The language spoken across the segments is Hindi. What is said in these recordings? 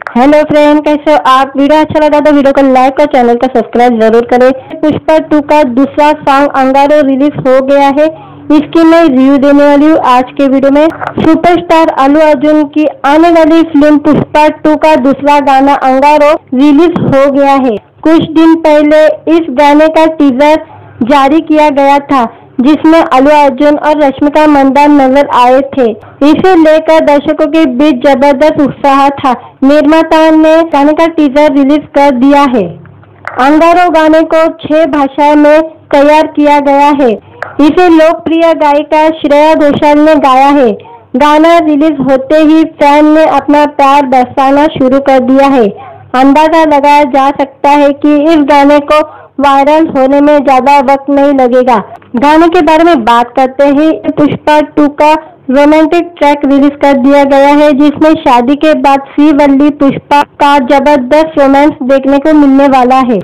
हेलो फ्रेंड कैसे हो आप? वीडियो अच्छा लगा तो वीडियो को लाइक और चैनल को सब्सक्राइब ज़रूर करें। पुष्पा टू का दूसरा सॉन्ग अंगारो रिलीज़ हो गया है। इसकी मैं रिव्यू देने वाली हूँ आज के वीडियो में। सुपरस्टार अल्लू अर्जुन की आने वाली फ़िल्म पुष्पा टू का दूसरा गाना अंगारो रिलीज़ हो गया है। कुछ दिन पहले इस गाने का टीजर जारी किया गया था। जिसमें अल्लू अर्जुन और रश्मिका मंदान नज़र आए थे। इसे लेकर दर्शकों के बीच ज़बरदस्त उत्साह था। निर्माता ने गाने का टीजर रिलीज़ कर दिया है। अंगारो गाने को छह भाषाओं में तैयार किया गया है। इसे लोकप्रिय गायिका श्रेया घोषाल ने गाया है। गाना रिलीज़ होते ही फ़ैन ने अपना प्यार दर्शाना शुरू कर दिया है। अंदाज़ा लगाया जा सकता है कि इस गाने को वायरल होने में ज़्यादा वक्त नहीं लगेगा। गाने के बारे में बात करते हैं। पुष्पा टू का रोमांटिक ट्रैक रिलीज़ कर दिया गया है, जिसमें शादी के बाद सी वल्ली पुष्पा का ज़बरदस्त रोमांस देखने को मिलने वाला है।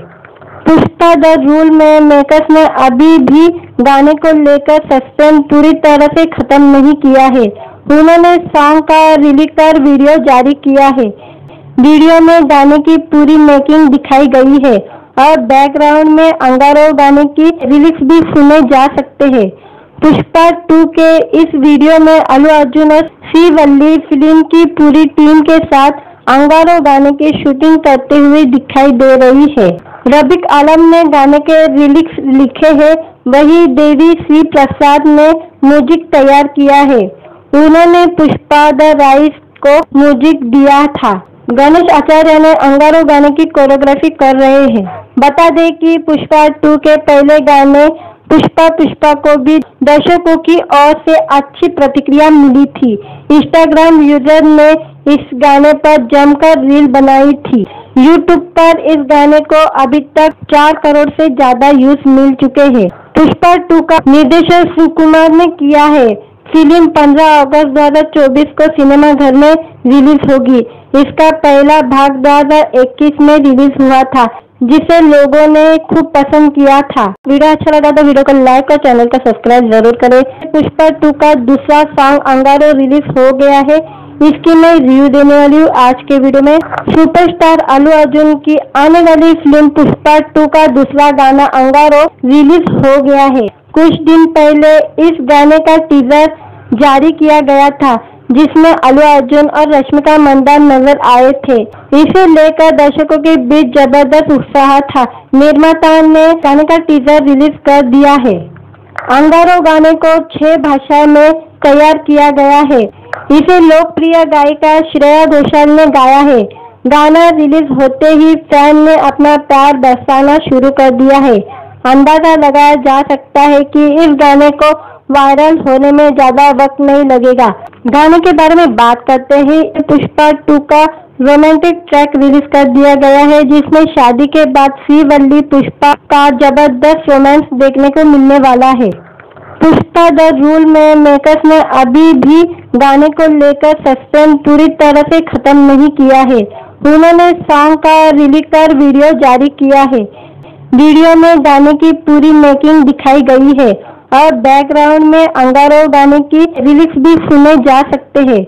पुष्पा द रूल में मेकर्स ने अभी भी गाने को लेकर सस्पेंस पूरी तरह से खत्म नहीं किया है। उन्होंने सॉन्ग का रिलीज़ कर वीडियो जारी किया है। वीडियो में गाने की पूरी मेकिंग दिखाई गई है। और बैकग्राउंड में अंगारो गाने की लिरिक्स भी सुने जा सकते हैं। पुष्पा टू के इस वीडियो में अलू अर्जुन और सी वल्ली फ़िल्म की पूरी टीम के साथ अंगारो गाने की शूटिंग करते हुए दिखाई दे रही है। रबिक आलम ने गाने के लिरिक्स लिखे हैं। वही देवी सी प्रसाद ने म्यूज़िक तैयार किया है। उन्होंने पुष्पा द राइस को म्यूज़िक दिया था। गणेश आचार्य ने अंगारो गाने की कोरियोग्राफी कर रहे हैं। बता दें कि पुष्पा टू के पहले गाने पुष्पा पुष्पा को भी दर्शकों की ओर से अच्छी प्रतिक्रिया मिली थी। इंस्टाग्राम यूज़र ने इस गाने पर जमकर रील बनाई थी। यूट्यूब पर इस गाने को अभी तक चार करोड़ से ज़्यादा यूज़ मिल चुके हैं। पुष्पा टू का निर्देशन शिव कुमार ने किया है। फ़िल्म 15 अगस्त 2024 को सिनेमाघर में रिलीज़ होगी। इसका पहला भाग 2021 में रिलीज़ हुआ था, जिसे लोगों ने खूब पसंद किया था। वीडियो अच्छा लगा तो वीडियो को लाइक और चैनल को सब्सक्राइब ज़रूर करें। पुष्पा टू का दूसरा सॉन्ग अंगारो रिलीज़ हो गया है। इसकी मैं रिव्यू देने वाली हूँ आज के वीडियो में। सुपरस्टार अल्लू अर्जुन की आने वाली फ़िल्म पुष्पा टू का दूसरा गाना अंगारो रिलीज़ हो गया है। कुछ दिन पहले इस गाने का टीजर जारी किया गया था, जिसमें अलू अर्जुन और रश्मिका मंदान नज़र आए थे। इसे लेकर दर्शकों के बीच ज़बरदस्त उत्साह था। निर्माता ने गाने का टीजर रिलीज़ कर दिया है। अंगारो गाने को छह भाषाओं में तैयार किया गया है। इसे लोकप्रिय गायिका श्रेया घोषाल ने गाया है। गाना रिलीज़ होते ही फ़ैन ने अपना प्यार बरसाना शुरू कर दिया है। अंदाज़ा लगाया जा सकता है कि इस गाने को वायरल होने में ज़्यादा वक्त नहीं लगेगा। गाने के बारे में बात करते ही। पुष्पा टू का रोमांटिक ट्रैक रिलीज़ कर दिया गया है, जिसमें शादी के बाद सी वल्ली पुष्पा का ज़बरदस्त रोमांस देखने को मिलने वाला है। पुष्पा द रूल में मेकर्स ने अभी भी गाने को लेकर सस्पेंस पूरी तरह से खत्म नहीं किया है। उन्होंने सॉन्ग का रिलीज़ कर वीडियो जारी किया है। वीडियो में गाने की पूरी मेकिंग दिखाई गई है और बैकग्राउंड में अंगारो गाने की लिरिक्स भी सुने जा सकते हैं।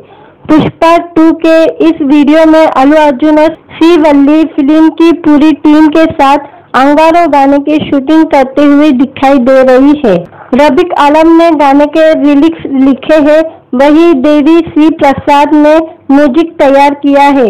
पुष्पा टू के इस वीडियो में अलू अर्जुन और सी वल्ली फ़िल्म की पूरी टीम के साथ अंगारो गाने की शूटिंग करते हुए दिखाई दे रही है। रबिक आलम ने गाने के रिलिक्स लिखे हैं। वही देवी सी प्रसाद ने म्यूज़िक तैयार किया है।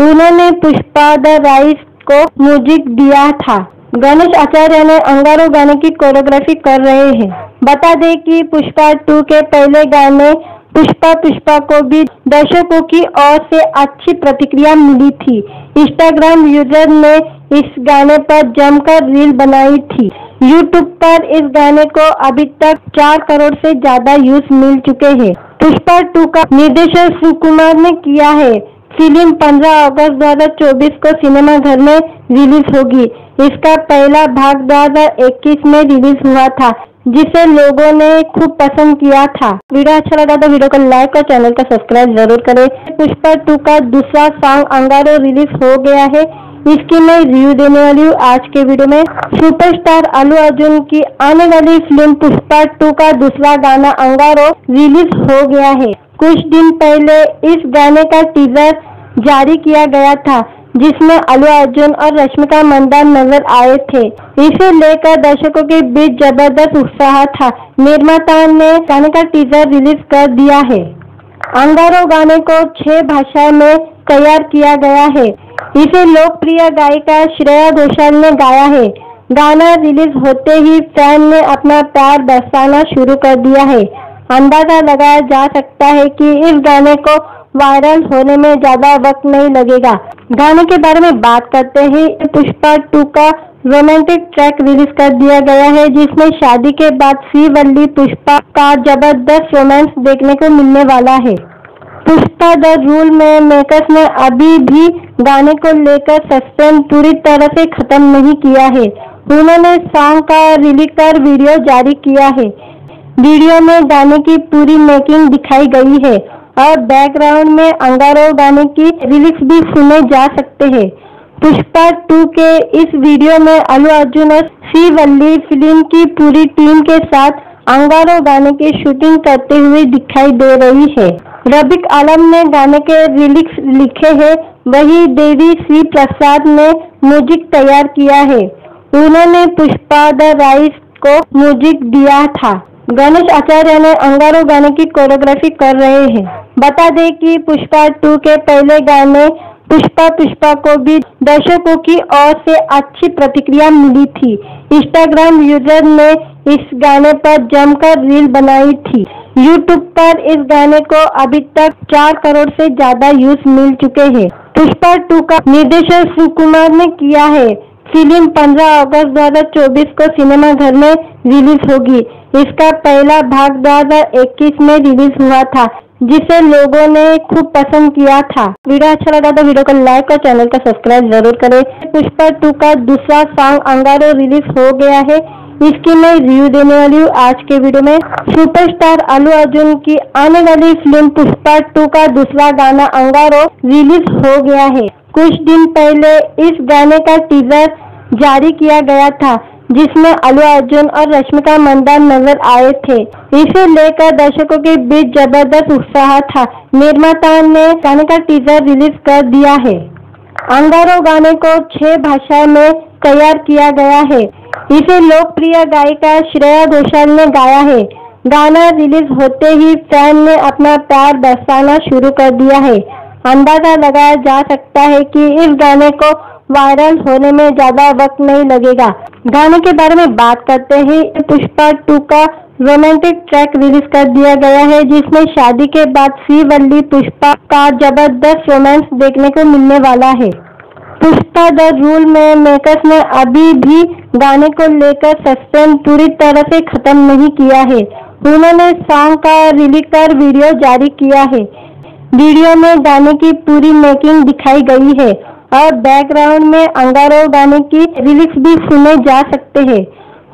उन्होंने पुष्पा द राइस को म्यूज़िक दिया था। गणेश आचार्य ने अंगारो गाने की कोरियोग्राफी कर रहे हैं। बता दें कि पुष्पा टू के पहले गाने पुष्पा पुष्पा को भी दर्शकों की ओर से अच्छी प्रतिक्रिया मिली थी। इंस्टाग्राम यूज़र ने इस गाने पर जमकर रील बनाई थी। यूट्यूब पर इस गाने को अभी तक चार करोड़ से ज़्यादा यूज़ मिल चुके हैं। पुष्पा टू का निर्देशन शिव कुमार ने किया है। फ़िल्म 15 अगस्त 2024 को सिनेमाघर में रिलीज़ होगी। इसका पहला भाग 2021 में रिलीज़ हुआ था, जिसे लोगों ने खूब पसंद किया था। वीडियो अच्छा लगा तो वीडियो को लाइक और चैनल को सब्सक्राइब ज़रूर करें। पुष्पा टू का दूसरा सॉन्ग अंगारो रिलीज़ हो गया है। इसकी मैं रिव्यू देने वाली हूँ आज के वीडियो में। सुपरस्टार अल्लू अर्जुन की आने वाली फ़िल्म पुष्पा टू का दूसरा गाना अंगारो रिलीज़ हो गया है। कुछ दिन पहले इस गाने का टीजर जारी किया गया था, जिसमें अल्लू अर्जुन और रश्मिका मंदान नज़र आए थे। इसे लेकर दर्शकों के बीच ज़बरदस्त उत्साह था। निर्माता ने गाने का टीजर रिलीज़ कर दिया है। अंगारो गाने को छह भाषाओं में तैयार किया गया है। इसे लोकप्रिय गायिका श्रेया घोषाल ने गाया है। गाना रिलीज़ होते ही फ़ैन ने अपना प्यार दर्शाना शुरू कर दिया है। अंदाज़ा लगाया जा सकता है कि इस गाने को वायरल होने में ज़्यादा वक्त नहीं लगेगा। गाने के बारे में बात करते हैं। पुष्पा टू का रोमांटिक ट्रैक रिलीज़ कर दिया गया है, जिसमें शादी के बाद सी वल्ली पुष्पा का ज़बरदस्त रोमांस देखने को मिलने वाला है। पुष्पा द रूल में मेकर्स ने अभी भी गाने को लेकर सस्पेंस पूरी तरह से खत्म नहीं किया है। उन्होंने सॉन्ग का रिलीज़ कर वीडियो जारी किया है। वीडियो में गाने की पूरी मेकिंग दिखाई गई है और बैकग्राउंड में अंगारो गाने की लिरिक्स भी सुने जा सकते हैं। पुष्पा टू के इस वीडियो में अलू अर्जुन और सी वल्ली फ़िल्म की पूरी टीम के साथ अंगारो गाने की शूटिंग करते हुए दिखाई दे रही है। रबिक आलम ने गाने के लिरिक्स लिखे हैं। वही देवी सी प्रसाद ने म्यूज़िक तैयार किया है। उन्होंने पुष्पा द राइस को म्यूज़िक दिया था। गणेश आचार्य ने अंगारो गाने की कोरियोग्राफी कर रहे हैं। बता दें कि पुष्पा टू के पहले गाने पुष्पा पुष्पा को भी दर्शकों की ओर से अच्छी प्रतिक्रिया मिली थी। इंस्टाग्राम यूज़र ने इस गाने पर जमकर रील बनाई थी। यूट्यूब पर इस गाने को अभी तक चार करोड़ से ज़्यादा यूज़ मिल चुके हैं। पुष्पा टू का निर्देशन शिव कुमार ने किया है। फ़िल्म 15 अगस्त 2024 को सिनेमाघर में रिलीज़ होगी। इसका पहला भाग 2021 में रिलीज़ हुआ था, जिसे लोगों ने खूब पसंद किया था। वीडियो अच्छा लगा तो वीडियो को लाइक और चैनल को सब्सक्राइब ज़रूर करें। पुष्पा टू का दूसरा सॉन्ग अंगारो रिलीज़ हो गया है। इसकी मैं रिव्यू देने वाली हूँ आज के वीडियो में। सुपरस्टार अल्लू अर्जुन की आने वाली फ़िल्म पुष्पा टू का दूसरा गाना अंगारो रिलीज़ हो गया है। कुछ दिन पहले इस गाने का टीजर जारी किया गया था, जिसमें अलू अर्जुन और रश्मिका मंदान नज़र आए थे। इसे लेकर दर्शकों के बीच ज़बरदस्त उत्साह था। निर्माता ने गाने का टीजर रिलीज़ कर दिया है। अंगारो गाने को छह भाषाओं में तैयार किया गया है। इसे लोकप्रिय गायिका श्रेया घोषाल ने गाया है। गाना रिलीज़ होते ही फ़ैन ने अपना प्यार बरसाना शुरू कर दिया है। अंदाज़ा लगाया जा सकता है कि इस गाने को वायरल होने में ज़्यादा वक्त नहीं लगेगा। गाने के बारे में बात करते ही। पुष्पा टू का रोमांटिक ट्रैक रिलीज़ कर दिया गया है, जिसमें शादी के बाद सी वल्ली पुष्पा का ज़बरदस्त रोमांस देखने को मिलने वाला है। पुष्पा द रूल में मेकर्स ने अभी भी गाने को लेकर सस्पेंस पूरी तरह से खत्म नहीं किया है। उन्होंने सॉन्ग का रिलीज़ कर वीडियो जारी किया है। वीडियो में गाने की पूरी मेकिंग दिखाई गई है और बैकग्राउंड में अंगारो गाने की लिरिक्स भी सुने जा सकते हैं।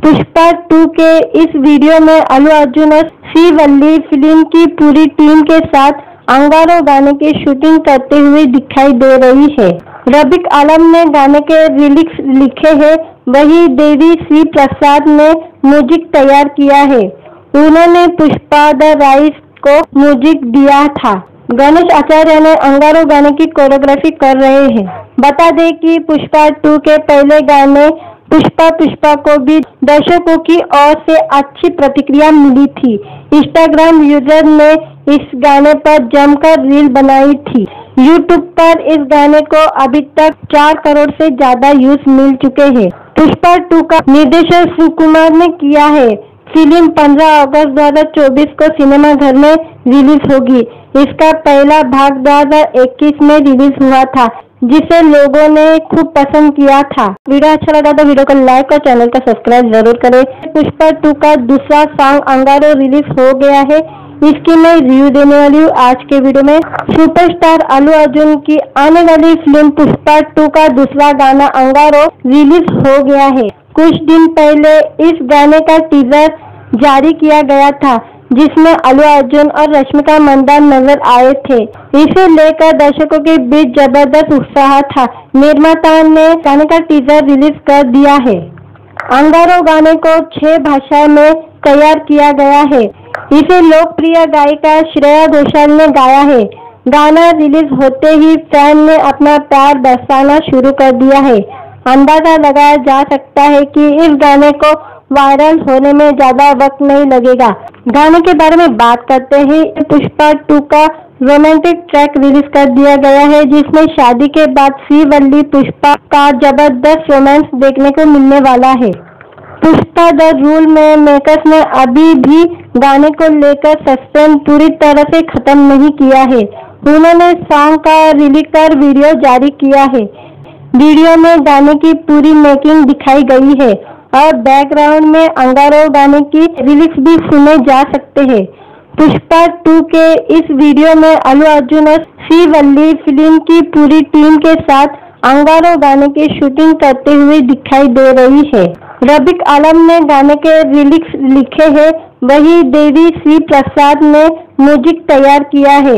पुष्पा टू के इस वीडियो में अलू अर्जुन और सी वल्ली फ़िल्म की पूरी टीम के साथ अंगारो गाने की शूटिंग करते हुए दिखाई दे रही है। रबिक आलम ने गाने के रिलिक्स लिखे हैं। वही देवी सी प्रसाद ने म्यूज़िक तैयार किया है। उन्होंने पुष्पा द राइस को म्यूज़िक दिया था। गणेश आचार्य ने अंगारो गाने की कोरियोग्राफी कर रहे हैं। बता दें कि पुष्पा टू के पहले गाने पुष्पा पुष्पा को भी दर्शकों की ओर से अच्छी प्रतिक्रिया मिली थी। इंस्टाग्राम यूज़र ने इस गाने पर जमकर रील बनाई थी। यूट्यूब पर इस गाने को अभी तक चार करोड़ से ज़्यादा यूज़ मिल चुके हैं। पुष्पा टू का निर्देशन सुकुमार ने किया है। फ़िल्म 15 अगस्त 2024 को सिनेमाघर में रिलीज़ होगी। इसका पहला भाग 2021 में रिलीज़ हुआ था, जिसे लोगों ने खूब पसंद किया था। वीडियो अच्छा लगा तो वीडियो को लाइक और चैनल को सब्सक्राइब ज़रूर करें। पुष्पा टू का दूसरा सॉन्ग अंगारो रिलीज़ हो गया है। इसकी मैं रिव्यू देने वाली हूँ आज के वीडियो में। सुपरस्टार अल्लू अर्जुन की आने वाली फ़िल्म पुष्पा टू का दूसरा गाना अंगारो रिलीज़ हो गया है। कुछ दिन पहले इस गाने का टीजर जारी किया गया था। जिसमें अल्लू अर्जुन और रश्मिका मंदान नज़र आए थे। इसे लेकर दर्शकों के बीच ज़बरदस्त उत्साह था। निर्माता ने गाने का टीजर रिलीज़ कर दिया है। अंगारो गाने को छह भाषाओं में तैयार किया गया है। इसे लोकप्रिय गायिका श्रेया घोषाल ने गाया है। गाना रिलीज़ होते ही फ़ैन ने अपना प्यार बरसाना शुरू कर दिया है। अंदाज़ा लगाया जा सकता है कि इस गाने को वायरल होने में ज़्यादा वक्त नहीं लगेगा। गाने के बारे में बात करते हैं। पुष्पा टू का रोमांटिक ट्रैक रिलीज़ कर दिया गया है, जिसमें शादी के बाद सी वल्ली पुष्पा का ज़बरदस्त रोमांस देखने को मिलने वाला है। पुष्पा द रूल में मेकर्स ने अभी भी गाने को लेकर सस्पेंस पूरी तरह से खत्म नहीं किया है। उन्होंने सॉन्ग का रिलीज़ कर वीडियो जारी किया है। वीडियो में गाने की पूरी मेकिंग दिखाई गई है। और बैकग्राउंड में अंगारो गाने की रिलीज़ भी सुने जा सकते हैं। पुष्पा टू के इस वीडियो में अलू अर्जुन और सी वल्ली फ़िल्म की पूरी टीम के साथ अंगारो गाने की शूटिंग करते हुए दिखाई दे रही है। रबिक आलम ने गाने के रिलिक्स लिखे हैं। वही देवी सी प्रसाद ने म्यूज़िक तैयार किया है।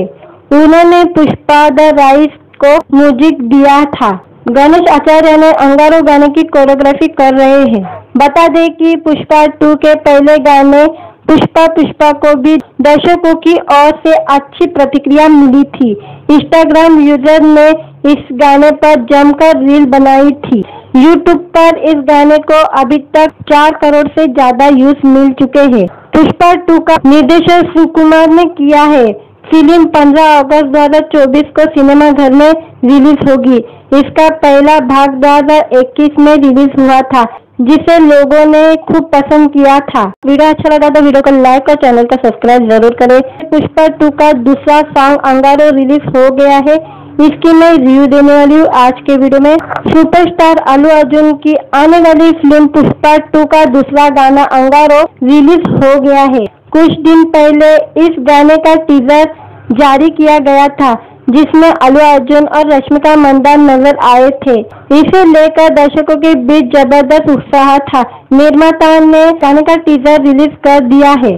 उन्होंने पुष्पा द राइस को म्यूज़िक दिया था। गणेश आचार्य ने अंगारो गाने की कोरियोग्राफी कर रहे हैं। बता दें कि पुष्पा टू के पहले गाने पुष्पा पुष्पा को भी दर्शकों की ओर से अच्छी प्रतिक्रिया मिली थी। इंस्टाग्राम यूज़र ने इस गाने पर जमकर रील बनाई थी। यूट्यूब पर इस गाने को अभी तक चार करोड़ से ज़्यादा यूज़ मिल चुके हैं। पुष्पा टू का निर्देशन शिव कुमार ने किया है। फ़िल्म 15 अगस्त 2024 को सिनेमा घर में रिलीज़ होगी। इसका पहला भाग 2021 में रिलीज़ हुआ था। जिसे लोगों ने खूब पसंद किया था। वीडियो अच्छा लगा तो वीडियो को लाइक और चैनल को सब्सक्राइब ज़रूर करें। पुष्पा टू का दूसरा सॉन्ग अंगारो रिलीज़ हो गया है। इसकी मैं रिव्यू देने वाली हूँ आज के वीडियो में। सुपरस्टार अल्लू अर्जुन की आने वाली फ़िल्म पुष्पा टू का दूसरा गाना अंगारो रिलीज़ हो गया है। कुछ दिन पहले इस गाने का टीजर जारी किया गया था। जिसमें अल्लू अर्जुन और रश्मिका मंदान नज़र आए थे। इसे लेकर दर्शकों के बीच ज़बरदस्त उत्साह था। निर्माता ने गाने का टीजर रिलीज़ कर दिया है।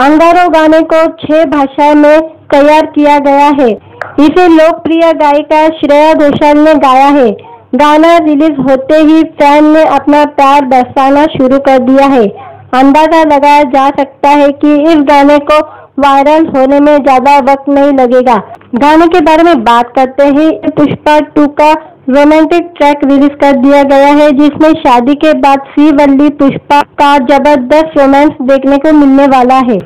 अंगारो गाने को छह भाषा में तैयार किया गया है। इसे लोकप्रिय गायिका श्रेया घोषाल ने गाया है। गाना रिलीज़ होते ही फ़ैन ने अपना प्यार बरसाना शुरू कर दिया है। अंदाज़ा लगाया जा सकता है कि इस गाने को वायरल होने में ज़्यादा वक्त नहीं लगेगा। गाने के बारे में बात करते हैं पुष्पा टू का रोमांटिक ट्रैक रिलीज़ कर दिया गया है, जिसमें शादी के बाद सी वल्ली पुष्पा का ज़बरदस्त रोमांस देखने को मिलने वाला है।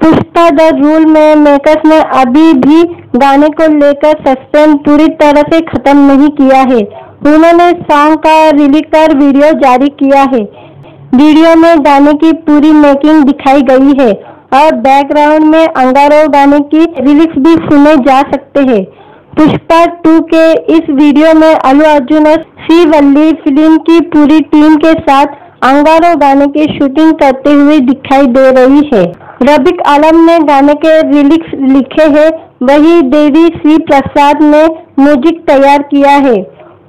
पुष्पा द रूल में मेकर्स ने अभी भी गाने को लेकर सस्पेंस पूरी तरह से खत्म नहीं किया है। उन्होंने सॉन्ग का रिलीज़ कर वीडियो जारी किया है। वीडियो में गाने की पूरी मेकिंग दिखाई गई है। और बैकग्राउंड में अंगारो गाने की रिलिक्स भी सुने जा सकते हैं। पुष्पा टू के इस वीडियो में अलू अर्जुन और सी वल्ली फ़िल्म की पूरी टीम के साथ अंगारो गाने की शूटिंग करते हुए दिखाई दे रही है। रबिक आलम ने गाने के रिलिक्स लिखे हैं। वही देवी श्री प्रसाद ने म्यूज़िक तैयार किया है।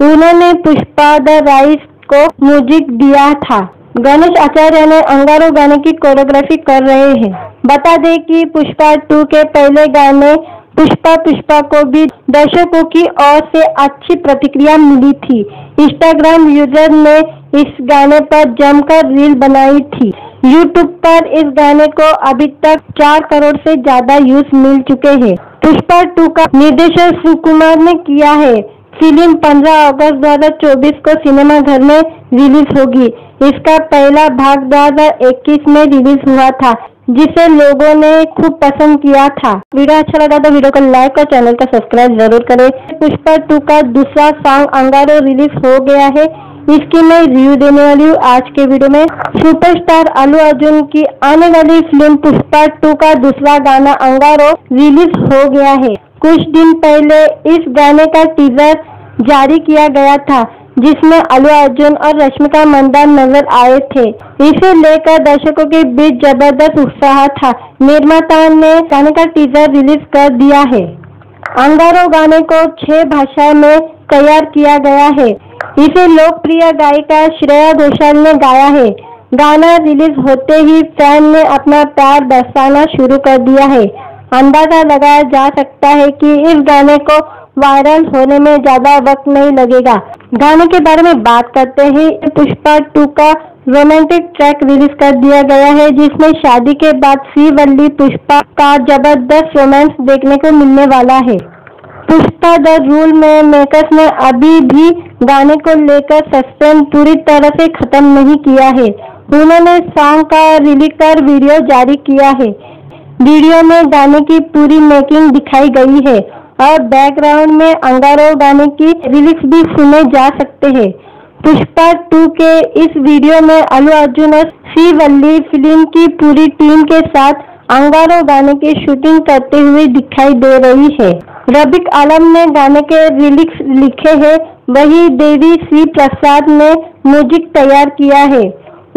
उन्होंने पुष्पा द राइस को म्यूज़िक दिया था। गणेश आचार्य ने अंगारो गाने की कोरियोग्राफी कर रहे हैं। बता दें कि पुष्पा टू के पहले गाने पुष्पा पुष्पा को भी दर्शकों की ओर से अच्छी प्रतिक्रिया मिली थी। इंस्टाग्राम यूज़र ने इस गाने पर जमकर रील बनाई थी। यूट्यूब पर इस गाने को अभी तक चार करोड़ से ज़्यादा यूज़ मिल चुके हैं। पुष्पा टू का निर्देशन शिव कुमार ने किया है। फ़िल्म 15 अगस्त 2024 को सिनेमाघर में रिलीज़ होगी। इसका पहला भाग 2021 में रिलीज़ हुआ था, जिसे लोगों ने खूब पसंद किया था। वीडियो अच्छा लगा तो वीडियो को लाइक और चैनल को सब्सक्राइब ज़रूर करें। पुष्पा टू का दूसरा सॉन्ग अंगारो रिलीज़ हो गया है। इसकी मैं रिव्यू देने वाली हूँ आज के वीडियो में। सुपरस्टार अल्लू अर्जुन की आने वाली फ़िल्म पुष्पा टू का दूसरा गाना अंगारो रिलीज़ हो गया है। कुछ दिन पहले इस गाने का टीजर जारी किया गया था, जिसमें अल्लू अर्जुन और रश्मिका मंदान नज़र आए थे। इसे लेकर दर्शकों के बीच ज़बरदस्त उत्साह था। निर्माता ने गाने का टीजर रिलीज़ कर दिया है। अंगारो गाने को छह भाषा में तैयार किया गया है। इसे लोकप्रिय गायिका श्रेया घोषाल ने गाया है। गाना रिलीज़ होते ही फ़ैन ने अपना प्यार दर्शाना शुरू कर दिया है। अंदाज़ा लगाया जा सकता है कि इस गाने को वायरल होने में ज़्यादा वक्त नहीं लगेगा। गाने के बारे में बात करते हैं। पुष्पा टू का रोमांटिक ट्रैक रिलीज़ कर दिया गया है, जिसमें शादी के बाद श्रीवल्ली पुष्पा का ज़बरदस्त रोमांस देखने को मिलने वाला है। पुष्पा द रूल में मेकर्स ने अभी भी गाने को लेकर सस्पेंस पूरी तरह से खत्म नहीं किया है। उन्होंने सॉन्ग का रिलीज़ कर वीडियो जारी किया है। वीडियो में गाने की पूरी मेकिंग दिखाई गई है और बैकग्राउंड में अंगारो गाने की रिलिक्स भी सुने जा सकते हैं। पुष्पा टू के इस वीडियो में अलू अर्जुन और सी वल्ली फ़िल्म की पूरी टीम के साथ अंगारो गाने की शूटिंग करते हुए दिखाई दे रही है। रबिक आलम ने गाने के रिलिक्स लिखे हैं। वही देवी श्री प्रसाद ने म्यूज़िक तैयार किया है।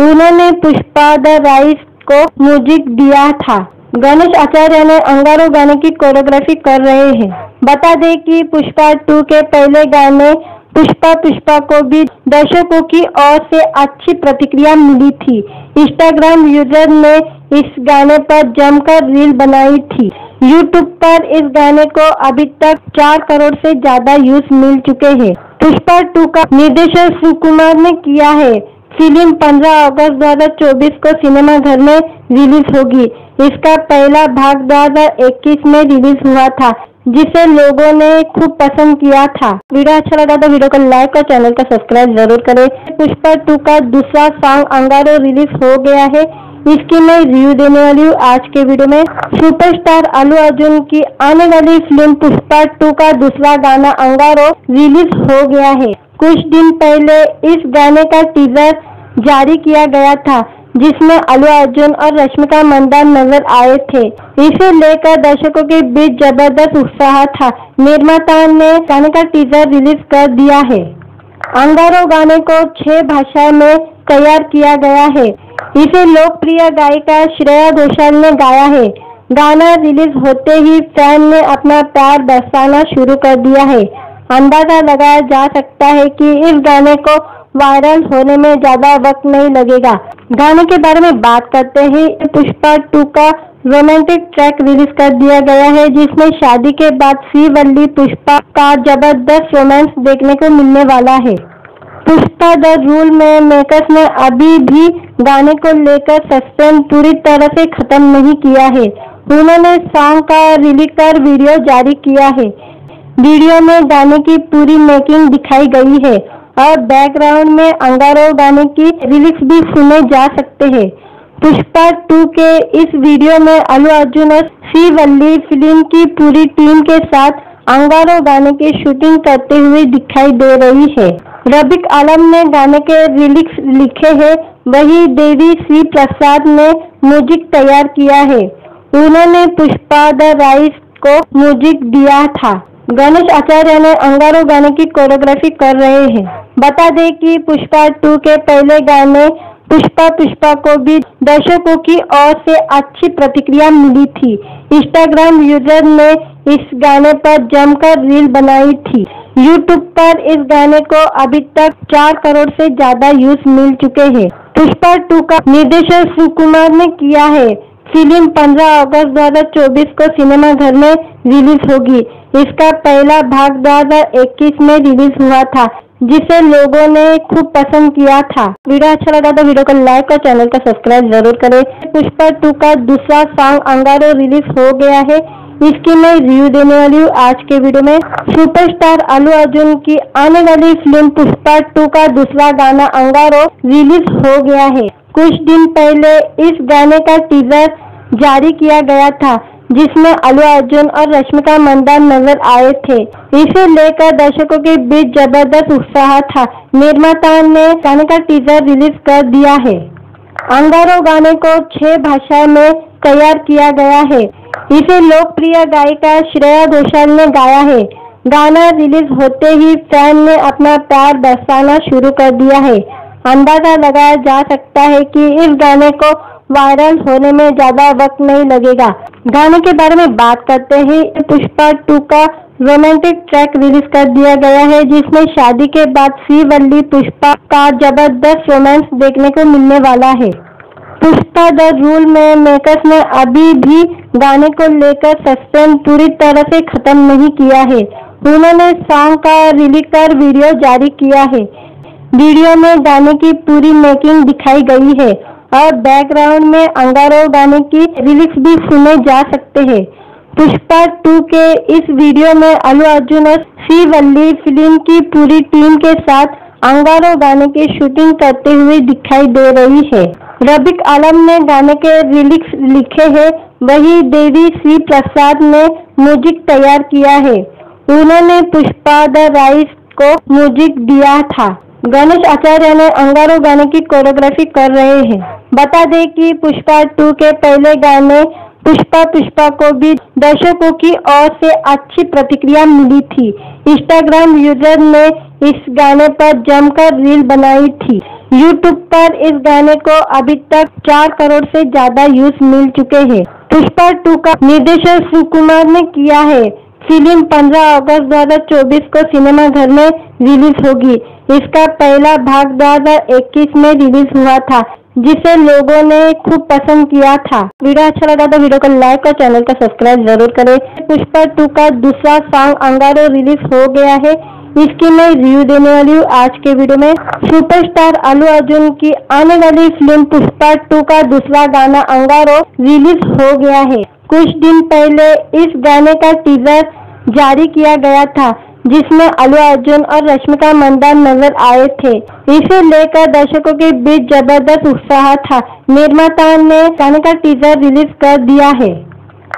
उन्होंने पुष्पा द राइस को म्यूज़िक दिया था। गणेश आचार्य ने अंगारो गाने की कोरियोग्राफी कर रहे हैं। बता दें कि पुष्पा टू के पहले गाने पुष्पा पुष्पा को भी दर्शकों की ओर से अच्छी प्रतिक्रिया मिली थी। इंस्टाग्राम यूज़र ने इस गाने पर जमकर रील बनाई थी। यूट्यूब पर इस गाने को अभी तक चार करोड़ से ज़्यादा यूज़ मिल चुके हैं। पुष्पा टू का निर्देशन शिव कुमार ने किया है। फ़िल्म 15 अगस्त 2024 को सिनेमाघर में रिलीज़ होगी। इसका पहला भाग 2021 में रिलीज़ हुआ था, जिसे लोगों ने खूब पसंद किया था। वीडियो अच्छा लगा तो वीडियो को लाइक और चैनल को सब्सक्राइब ज़रूर करें। पुष्पा टू का दूसरा सॉन्ग अंगारो रिलीज़ हो गया है। इसकी मैं रिव्यू देने वाली हूँ आज के वीडियो में। सुपरस्टार अल्लू अर्जुन की आने वाली फ़िल्म पुष्पा टू का दूसरा गाना अंगारो रिलीज़ हो गया है। कुछ दिन पहले इस गाने का टीजर जारी किया गया था, जिसमें अल्लू अर्जुन और रश्मिका मंदान नज़र आए थे। इसे लेकर दर्शकों के बीच ज़बरदस्त उत्साह था। निर्माता ने गाने का टीजर रिलीज़ कर दिया है। अंगारो गाने को छह भाषा में तैयार किया गया है। इसे लोकप्रिय गायिका श्रेया घोषाल ने गाया है। गाना रिलीज़ होते ही फ़ैन ने अपना प्यार बरसाना शुरू कर दिया है। अंदाज़ा लगाया जा सकता है कि इस गाने को वायरल होने में ज़्यादा वक्त नहीं लगेगा। गाने के बारे में बात करते हैं पुष्पा टू का रोमांटिक ट्रैक रिलीज़ कर दिया गया है, जिसमें शादी के बाद श्रीवल्ली पुष्पा का ज़बरदस्त रोमांस देखने को मिलने वाला है। पुष्पा द रूल में मेकर्स ने अभी भी गाने को लेकर सस्पेंस पूरी तरह से खत्म नहीं किया है। उन्होंने सॉन्ग का रिलीज़ कर वीडियो जारी किया है। वीडियो में गाने की पूरी मेकिंग दिखाई गई है। और बैकग्राउंड में अंगारो गाने की रिलिक्स भी सुने जा सकते हैं। पुष्पा टू के इस वीडियो में अलू अर्जुन और श्रीवल्ली फ़िल्म की पूरी टीम के साथ अंगारो गाने की शूटिंग करते हुए दिखाई दे रही है। रबिक आलम ने गाने के रिलिक्स लिखे हैं। वही देवी श्री प्रसाद ने म्यूज़िक तैयार किया है। उन्होंने पुष्पा द राइस को म्यूज़िक दिया था। गणेश आचार्य ने अंगारो गाने की कोरियोग्राफी कर रहे हैं। बता दें कि पुष्पा टू के पहले गाने पुष्पा पुष्पा को भी दर्शकों की ओर से अच्छी प्रतिक्रिया मिली थी। इंस्टाग्राम यूज़र ने इस गाने पर जमकर रील बनाई थी। यूट्यूब पर इस गाने को अभी तक चार करोड़ से ज़्यादा यूज़ मिल चुके हैं। पुष्पा टू का निर्देशन शिव कुमार ने किया है। फ़िल्म 15 अगस्त 2024 को सिनेमाघर में रिलीज़ होगी। इसका पहला भाग 2021 में रिलीज़ हुआ था, जिसे लोगों ने खूब पसंद किया था। वीडियो अच्छा लगा तो वीडियो को लाइक और चैनल को सब्सक्राइब ज़रूर करें। पुष्पा टू का दूसरा सॉन्ग अंगारो रिलीज़ हो गया है। इसकी मैं रिव्यू देने वाली हूँ आज के वीडियो में। सुपरस्टार अल्लू अर्जुन की आने वाली फ़िल्म पुष्पा टू का दूसरा गाना अंगारो रिलीज़ हो गया है। कुछ दिन पहले इस गाने का टीजर जारी किया गया था, जिसमें अल्लू अर्जुन और रश्मिका मंदान नज़र आए थे। इसे लेकर दर्शकों के बीच ज़बरदस्त उत्साह था। निर्माता ने गाने का टीजर रिलीज़ कर दिया है। अंगारो गाने को छह भाषा में तैयार किया गया है। इसे लोकप्रिय गायिका श्रेया घोषाल ने गाया है। गाना रिलीज़ होते ही फ़ैन ने अपना प्यार दर्शाना शुरू कर दिया है। अंदाज़ा लगाया जा सकता है कि इस गाने को वायरल होने में ज़्यादा वक्त नहीं लगेगा। गाने के बारे में बात करते हैं। पुष्पा टू का रोमांटिक ट्रैक रिलीज़ कर दिया गया है, जिसमें शादी के बाद श्रीवल्ली पुष्पा का ज़बरदस्त रोमांस देखने को मिलने वाला है। पुष्पा द रूल में मेकर्स ने अभी भी गाने को लेकर सस्पेंस पूरी तरह से खत्म नहीं किया है। उन्होंने सॉन्ग का रिलीज़ कर वीडियो जारी किया है। वीडियो में गाने की पूरी मेकिंग दिखाई गई है और बैकग्राउंड में अंगारो गाने की रिलिक्स भी सुने जा सकते हैं। पुष्पा टू के इस वीडियो में अलू अर्जुन और श्री वल्ली फ़िल्म की पूरी टीम के साथ अंगारो गाने की शूटिंग करते हुए दिखाई दे रही है। रबिक आलम ने गाने के रिलिक्स लिखे हैं। वही देवी श्री प्रसाद ने म्यूज़िक तैयार किया है। उन्होंने पुष्पा द राइस को म्यूज़िक दिया था। गणेश आचार्य ने अंगारो गाने की कोरियोग्राफी कर रहे हैं। बता दें कि पुष्पा टू के पहले गाने पुष्पा पुष्पा को भी दर्शकों की ओर से अच्छी प्रतिक्रिया मिली थी। इंस्टाग्राम यूज़र ने इस गाने पर जमकर रील बनाई थी। यूट्यूब पर इस गाने को अभी तक चार करोड़ से ज़्यादा व्यूज़ मिल चुके हैं। पुष्पा टू का निर्देशन शिव कुमार ने किया है। फ़िल्म 15 अगस्त 2024 को सिनेमाघर में रिलीज़ होगी। इसका पहला भाग 2021 में रिलीज़ हुआ था, जिसे लोगों ने खूब पसंद किया था। वीडियो अच्छा लगा तो वीडियो को लाइक और चैनल को सब्सक्राइब ज़रूर करें। पुष्पा टू का दूसरा सॉन्ग अंगारो रिलीज़ हो गया है। इसकी मैं रिव्यू देने वाली हूँ आज के वीडियो में। सुपरस्टार अल्लू अर्जुन की आने वाली फ़िल्म पुष्पा टू का दूसरा गाना अंगारो रिलीज़ हो गया है। कुछ दिन पहले इस गाने का टीजर जारी किया गया था, जिसमें अल्लू अर्जुन और रश्मिका मंदान नज़र आए थे। इसे लेकर दर्शकों के बीच ज़बरदस्त उत्साह था। निर्माता ने गाने का टीजर रिलीज़ कर दिया है।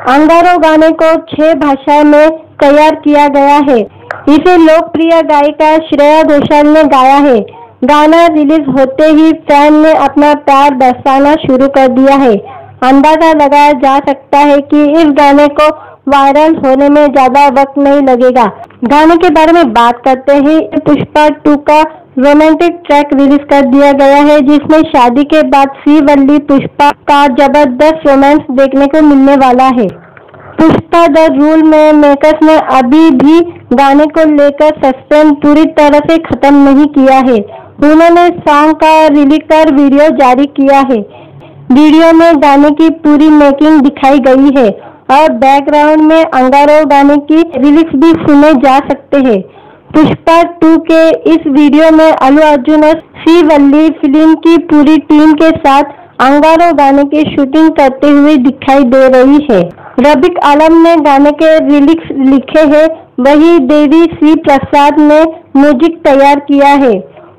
अंगारो गाने को छह भाषा में तैयार किया गया है। इसे लोकप्रिय गायिका श्रेया घोषाल ने गाया है। गाना रिलीज़ होते ही फ़ैन ने अपना प्यार बरसाना शुरू कर दिया है। अंदाज़ा लगाया जा सकता है कि इस गाने को वायरल होने में ज़्यादा वक्त नहीं लगेगा। गाने के बारे में बात करते हैं पुष्पा टू का रोमांटिक ट्रैक रिलीज़ कर दिया गया है, जिसमें शादी के बाद सी वल्ली पुष्पा का ज़बरदस्त रोमांस देखने को मिलने वाला है। पुष्पा द रूल में मेकर्स ने अभी भी गाने को लेकर सस्पेंस पूरी तरह से खत्म नहीं किया है। उन्होंने सॉन्ग का रिलीज़ कर वीडियो जारी किया है। वीडियो में गाने की पूरी मेकिंग दिखाई गई है। और बैकग्राउंड में अंगारो गाने की लिरिक्स भी सुने जा सकते हैं। पुष्पा टू के इस वीडियो में अलू अर्जुन और श्री वल्ली फ़िल्म की पूरी टीम के साथ अंगारो गाने की शूटिंग करते हुए दिखाई दे रही है। रबिक आलम ने गाने के लिरिक्स लिखे हैं। वही देवी श्री प्रसाद ने म्यूज़िक तैयार किया है।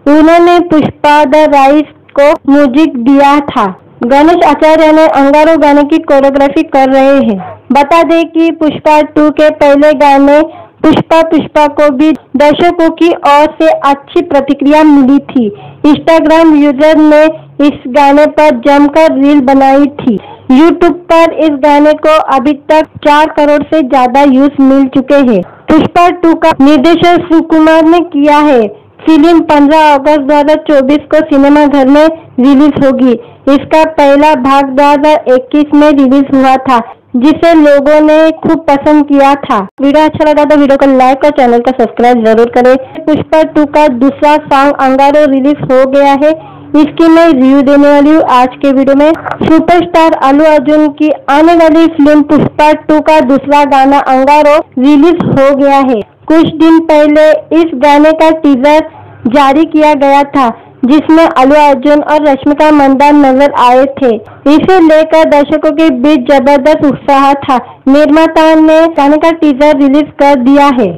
उन्होंने पुष्पा द राइस को म्यूज़िक दिया था। गणेश आचार्य ने अंगारो गाने की कोरियोग्राफी कर रहे हैं। बता दें कि पुष्पा टू के पहले गाने पुष्पा पुष्पा को भी दर्शकों की ओर से अच्छी प्रतिक्रिया मिली थी। इंस्टाग्राम यूज़र ने इस गाने पर जमकर रील बनाई थी। यूट्यूब पर इस गाने को अभी तक चार करोड़ से ज़्यादा यूज़ मिल चुके हैं। पुष्पा टू का निर्देशन शिव कुमार ने किया है। फ़िल्म 15 अगस्त 2024 को सिनेमाघर में रिलीज़ होगी। इसका पहला भाग 2021 में रिलीज़ हुआ था। जिसे लोगों ने खूब पसंद किया था। वीडियो अच्छा लगा तो वीडियो को लाइक और चैनल को सब्सक्राइब ज़रूर करें। पुष्पा टू का दूसरा सॉन्ग अंगारो रिलीज़ हो गया है। इसकी मैं रिव्यू देने वाली हूँ आज के वीडियो में। सुपरस्टार अल्लू अर्जुन की आने वाली फ़िल्म पुष्पा टू का दूसरा गाना अंगारो रिलीज़ हो गया है। कुछ दिन पहले इस गाने का टीजर जारी किया गया था। जिसमें अल्लू अर्जुन और रश्मिका मंदान नज़र आए थे। इसे लेकर दर्शकों के बीच ज़बरदस्त उत्साह था। निर्माता ने गाने का टीजर रिलीज़ कर दिया है।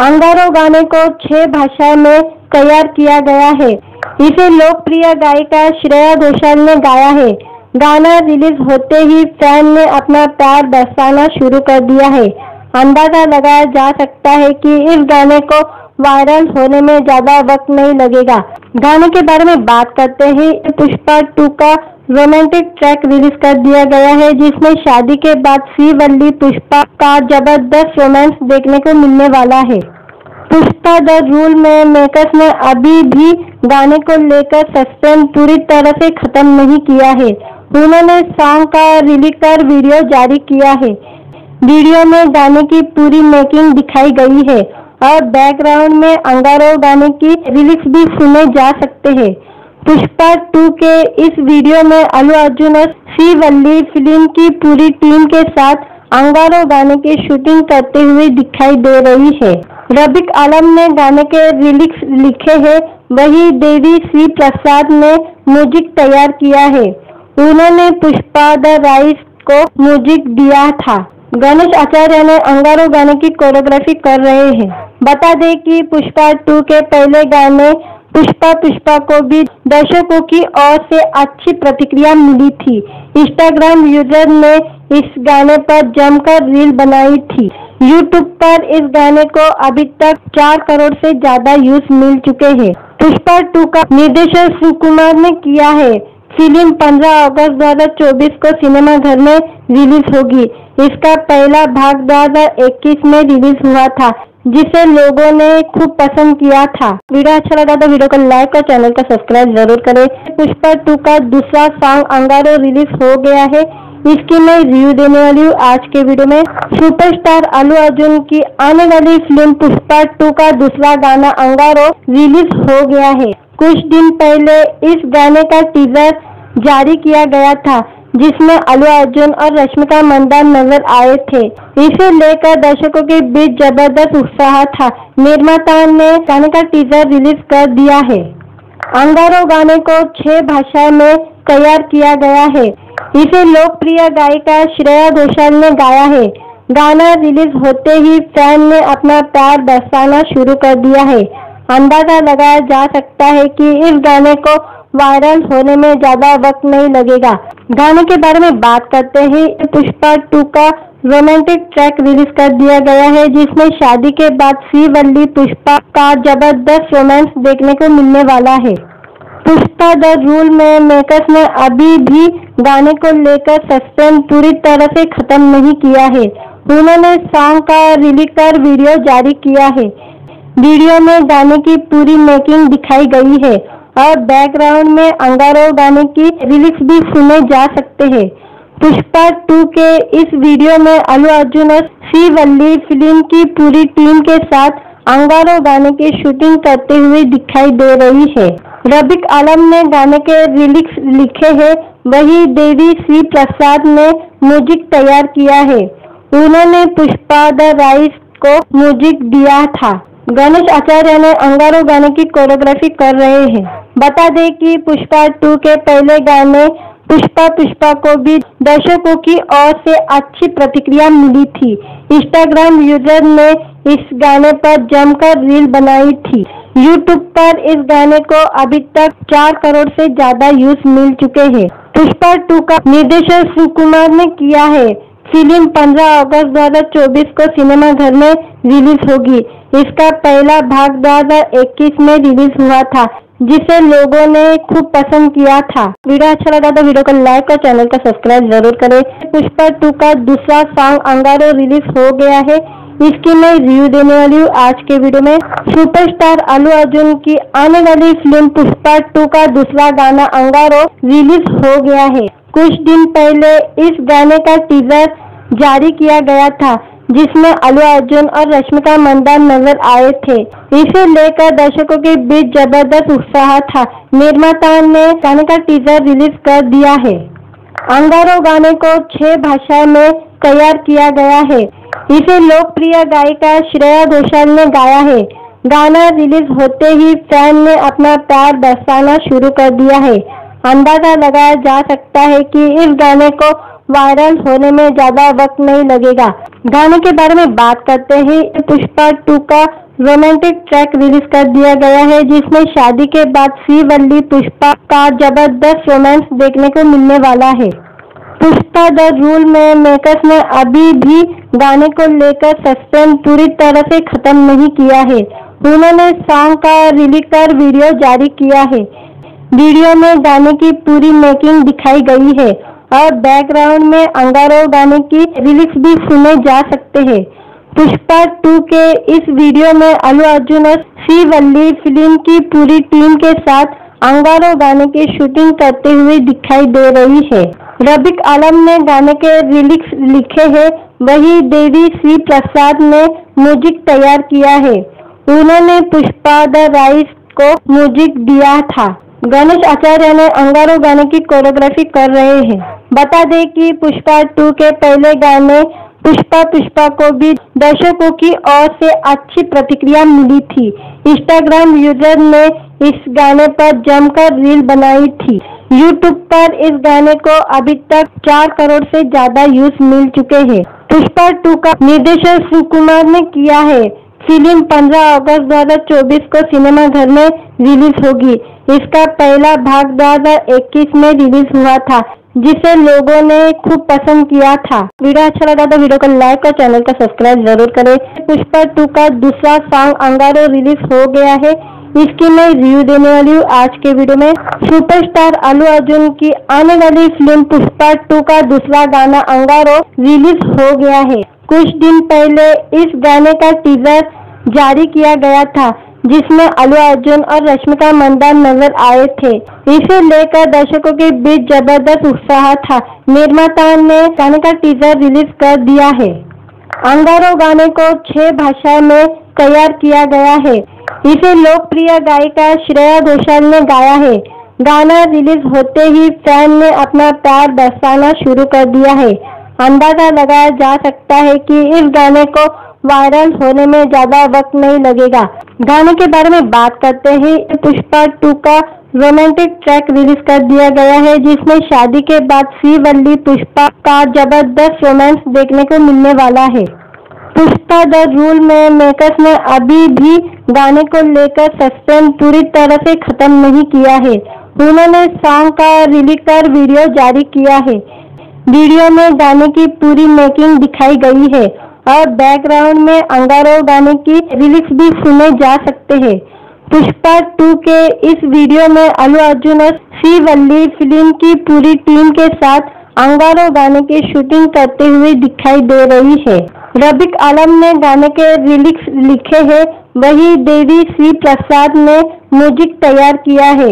अंगारो गाने को छह भाषा में तैयार किया गया है। इसे लोकप्रिय गायिका श्रेया घोषाल ने गाया है। गाना रिलीज़ होते ही फ़ैन ने अपना प्यार बरसाना शुरू कर दिया है। अंदाज़ा लगाया जा सकता है कि इस गाने को वायरल होने में ज़्यादा वक्त नहीं लगेगा। गाने के बारे में बात करते हैं। पुष्पा टू का रोमांटिक ट्रैक रिलीज़ कर दिया गया है, जिसमें शादी के बाद श्री वल्ली पुष्पा का ज़बरदस्त रोमांस देखने को मिलने वाला है। पुष्पा द रूल में मेकर्स ने अभी भी गाने को लेकर सस्पेंस पूरी तरह से खत्म नहीं किया है। उन्होंने सॉन्ग का रिलीज़ कर वीडियो जारी किया है। वीडियो में गाने की पूरी मेकिंग दिखाई गई है। और बैकग्राउंड में अंगारो गाने की लिरिक्स भी सुने जा सकते हैं। पुष्पा टू के इस वीडियो में अलू अर्जुन और श्री वल्ली फ़िल्म की पूरी टीम के साथ अंगारो गाने की शूटिंग करते हुए दिखाई दे रही है। रबिक आलम ने गाने के लिरिक्स लिखे हैं। वही देवी श्री प्रसाद ने म्यूज़िक तैयार किया है। उन्होंने पुष्पा द राइस को म्यूज़िक दिया था। गणेश आचार्य ने अंगारो गाने की कोरियोग्राफी कर रहे हैं। बता दें कि पुष्पा टू के पहले गाने पुष्पा पुष्पा को भी दर्शकों की ओर से अच्छी प्रतिक्रिया मिली थी। इंस्टाग्राम यूज़र ने इस गाने पर जमकर रील बनाई थी। यूट्यूब पर इस गाने को अभी तक चार करोड़ से ज़्यादा व्यूज़ मिल चुके हैं। पुष्पा टू का निर्देशन शिव कुमार ने किया है। फ़िल्म 15 अगस्त 2024 को सिनेमाघर में रिलीज़ होगी। इसका पहला भाग 2021 में रिलीज़ हुआ था, जिसे लोगों ने खूब पसंद किया था। वीडियो अच्छा लगा तो वीडियो को लाइक और चैनल को सब्सक्राइब ज़रूर करें। पुष्पा टू का दूसरा सॉन्ग अंगारो रिलीज़ हो गया है। इसकी मैं रिव्यू देने वाली हूँ आज के वीडियो में। सुपरस्टार अल्लू अर्जुन की आने वाली फ़िल्म पुष्पा टू का दूसरा गाना अंगारो रिलीज़ हो गया है। कुछ दिन पहले इस गाने का टीजर जारी किया गया था, जिसमें अल्लू अर्जुन और रश्मिका मंदान नज़र आए थे। इसे लेकर दर्शकों के बीच ज़बरदस्त उत्साह था। निर्माता ने गाने का टीजर रिलीज़ कर दिया है। अंगारो गाने को छह भाषा में तैयार किया गया है। इसे लोकप्रिय गायिका श्रेया घोषाल ने गाया है। गाना रिलीज़ होते ही फ़ैन ने अपना प्यार दर्शाना शुरू कर दिया है। अंदाज़ा लगाया जा सकता है कि इस गाने को वायरल होने में ज़्यादा वक्त नहीं लगेगा। गाने के बारे में बात करते ही। पुष्पा टू का रोमांटिक ट्रैक रिलीज़ कर दिया गया है, जिसमें शादी के बाद सी वल्ली पुष्पा का ज़बरदस्त रोमांस देखने को मिलने वाला है। पुष्पा द रूल में मेकर्स ने अभी भी गाने को लेकर सस्पेंस पूरी तरह से खत्म नहीं किया है। उन्होंने सॉन्ग का रिलीज़ कर वीडियो जारी किया है। वीडियो में गाने की पूरी मेकिंग दिखाई गई है और बैकग्राउंड में अंगारो गाने की रिलिक्स भी सुने जा सकते हैं। पुष्पा टू के इस वीडियो में अल्लू अर्जुन और सी वल्ली फ़िल्म की पूरी टीम के साथ अंगारो गाने की शूटिंग करते हुए दिखाई दे रही है। रबिक आलम ने गाने के रिलिक्स लिखे हैं। वही देवी श्री प्रसाद ने म्यूज़िक तैयार किया है। उन्होंने पुष्पा द राइस को म्यूज़िक दिया था। गणेश आचार्य ने अंगारो गाने की कोरियोग्राफी कर रहे हैं। बता दें कि पुष्पा टू के पहले गाने पुष्पा पुष्पा को भी दर्शकों की ओर से अच्छी प्रतिक्रिया मिली थी। इंस्टाग्राम यूज़र ने इस गाने पर जमकर रील बनाई थी। यूट्यूब पर इस गाने को अभी तक चार करोड़ से ज़्यादा यूज़ मिल चुके हैं। पुष्पा टू का निर्देशन शिव कुमार ने किया है। फ़िल्म 15 अगस्त 2024 को सिनेमाघर में रिलीज़ होगी। इसका पहला भाग 2021 में रिलीज़ हुआ था, जिसे लोगों ने खूब पसंद किया था। वीडियो अच्छा लगा तो वीडियो को लाइक और चैनल को सब्सक्राइब ज़रूर करें। पुष्पा टू का दूसरा सॉन्ग अंगारो रिलीज़ हो गया है। इसकी मैं रिव्यू देने वाली हूँ आज के वीडियो में। सुपरस्टार अल्लू अर्जुन की आने वाली फ़िल्म पुष्पा टू का दूसरा गाना अंगारो रिलीज़ हो गया है। कुछ दिन पहले इस गाने का टीजर जारी किया गया था। जिसमें अल्लू अर्जुन और रश्मिका मंदान नज़र आए थे। इसे लेकर दर्शकों के बीच ज़बरदस्त उत्साह था। निर्माता ने गाने का टीजर रिलीज़ कर दिया है। अंगारो गाने को छह भाषा में तैयार किया गया है। इसे लोकप्रिय गायिका श्रेया घोषाल ने गाया है। गाना रिलीज़ होते ही फ़ैन ने अपना प्यार दर्शाना शुरू कर दिया है। अंदाज़ा लगाया जा सकता है कि इस गाने को वायरल होने में ज़्यादा वक्त नहीं लगेगा। गाने के बारे में बात करते हैं। पुष्पा टू का रोमांटिक ट्रैक रिलीज़ कर दिया गया है, जिसमें शादी के बाद सी वल्ली पुष्पा का ज़बरदस्त रोमांस देखने को मिलने वाला है। पुष्पा द रूल में मेकर्स ने अभी भी गाने को लेकर सस्पेंस पूरी तरह से खत्म नहीं किया है। उन्होंने सॉन्ग का रिलीज़ कर वीडियो जारी किया है। वीडियो में गाने की पूरी मेकिंग दिखाई गई है। और बैकग्राउंड में अंगारो गाने की रिलिक्स भी सुने जा सकते हैं। पुष्पा टू के इस वीडियो में अलू अर्जुन और सी वल्ली फ़िल्म की पूरी टीम के साथ अंगारो गाने की शूटिंग करते हुए दिखाई दे रही है। रबिक आलम ने गाने के रिलिक्स लिखे हैं। वही देवी श्री प्रसाद ने म्यूज़िक तैयार किया है। उन्होंने पुष्पा द राइस को म्यूज़िक दिया था। गणेश आचार्य ने अंगारो गाने की कोरियोग्राफी कर रहे हैं। बता दें कि पुष्पा टू के पहले गाने पुष्पा पुष्पा को भी दर्शकों की ओर से अच्छी प्रतिक्रिया मिली थी। इंस्टाग्राम यूज़र ने इस गाने पर जमकर रील बनाई थी। यूट्यूब पर इस गाने को अभी तक चार करोड़ से ज़्यादा व्यूज़ मिल चुके हैं। पुष्पा टू का निर्देशन शिव कुमार ने किया है। फ़िल्म 15 अगस्त 2024 को सिनेमा घर में रिलीज़ होगी। इसका पहला भाग 2021 में रिलीज़ हुआ था, जिसे लोगों ने खूब पसंद किया था। वीडियो अच्छा लगा तो वीडियो को लाइक और चैनल को सब्सक्राइब ज़रूर करें। पुष्पा टू का दूसरा सॉन्ग अंगारो रिलीज़ हो गया है। इसकी मैं रिव्यू देने वाली हूँ आज के वीडियो में। सुपरस्टार अल्लू अर्जुन की आने वाली फ़िल्म पुष्पा टू का दूसरा गाना अंगारो रिलीज़ हो गया है। कुछ दिन पहले इस गाने का टीजर जारी किया गया था, जिसमें अलू अर्जुन और रश्मिका मंदान नज़र आए थे। इसे लेकर दर्शकों के बीच ज़बरदस्त उत्साह था। निर्माता ने गाने का टीजर रिलीज़ कर दिया है। अंगारो गाने को छह भाषा में तैयार किया गया है। इसे लोकप्रिय गायिका श्रेया घोषाल ने गाया है। गाना रिलीज़ होते ही फ़ैन ने अपना प्यार दर्शाना शुरू कर दिया है। अंदाज़ा लगाया जा सकता है कि इस गाने को वायरल होने में ज़्यादा वक्त नहीं लगेगा। गाने के बारे में बात करते ही। पुष्पा टू का रोमांटिक ट्रैक रिलीज़ कर दिया गया है, जिसमें शादी के बाद सी वल्ली पुष्पा का ज़बरदस्त रोमांस देखने को मिलने वाला है। पुष्पा द रूल में मेकर्स ने अभी भी गाने को लेकर सस्पेंस पूरी तरह से खत्म नहीं किया है। उन्होंने सॉन्ग का रिलीज़ कर वीडियो जारी किया है। वीडियो में गाने की पूरी मेकिंग दिखाई गई है और बैकग्राउंड में अंगारो गाने की रिलीज़ भी सुने जा सकते हैं। पुष्पा टू के इस वीडियो में अलू अर्जुन और सी वल्ली फ़िल्म की पूरी टीम के साथ अंगारो गाने की शूटिंग करते हुए दिखाई दे रही है। रबिक आलम ने गाने के रिलिक्स लिखे हैं। वही देवी श्री प्रसाद ने म्यूज़िक तैयार किया है।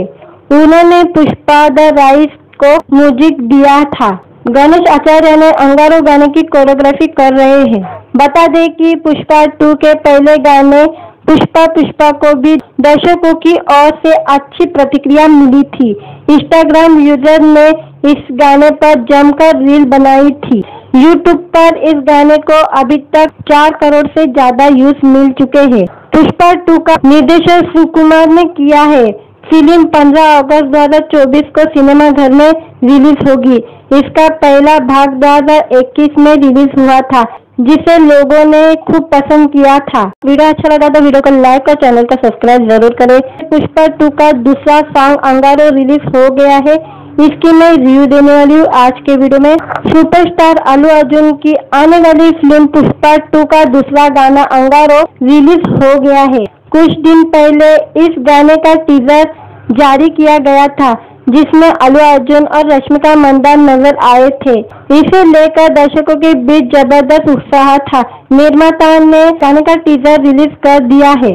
उन्होंने पुष्पा द राइस को म्यूज़िक दिया था। गणेश आचार्य ने अंगारो गाने की कोरियोग्राफी कर रहे हैं। बता दें कि पुष्पा टू के पहले गाने पुष्पा पुष्पा को भी दर्शकों की ओर से अच्छी प्रतिक्रिया मिली थी। इंस्टाग्राम यूज़र ने इस गाने पर जमकर रील बनाई थी। यूट्यूब पर इस गाने को अभी तक चार करोड़ से ज़्यादा व्यूज़ मिल चुके हैं। पुष्पा टू का निर्देशन शिव कुमार ने किया है। फ़िल्म 15 अगस्त 2024 को सिनेमा घर में रिलीज़ होगी। इसका पहला भाग 2021 में रिलीज़ हुआ था, जिसे लोगों ने खूब पसंद किया था। वीडियो अच्छा लगा तो वीडियो को लाइक और चैनल को सब्सक्राइब ज़रूर करें। पुष्पा टू का दूसरा सॉन्ग अंगारो रिलीज़ हो गया है। इसकी मैं रिव्यू देने वाली हूँ आज के वीडियो में। सुपरस्टार अल्लू अर्जुन की आने वाली फ़िल्म पुष्पा टू का दूसरा गाना अंगारो रिलीज़ हो गया है। कुछ दिन पहले इस गाने का टीजर जारी किया गया था, जिसमें अल्लू अर्जुन और रश्मिका मंदान नज़र आए थे। इसे लेकर दर्शकों के बीच ज़बरदस्त उत्साह था। निर्माता ने गाने का टीजर रिलीज़ कर दिया है।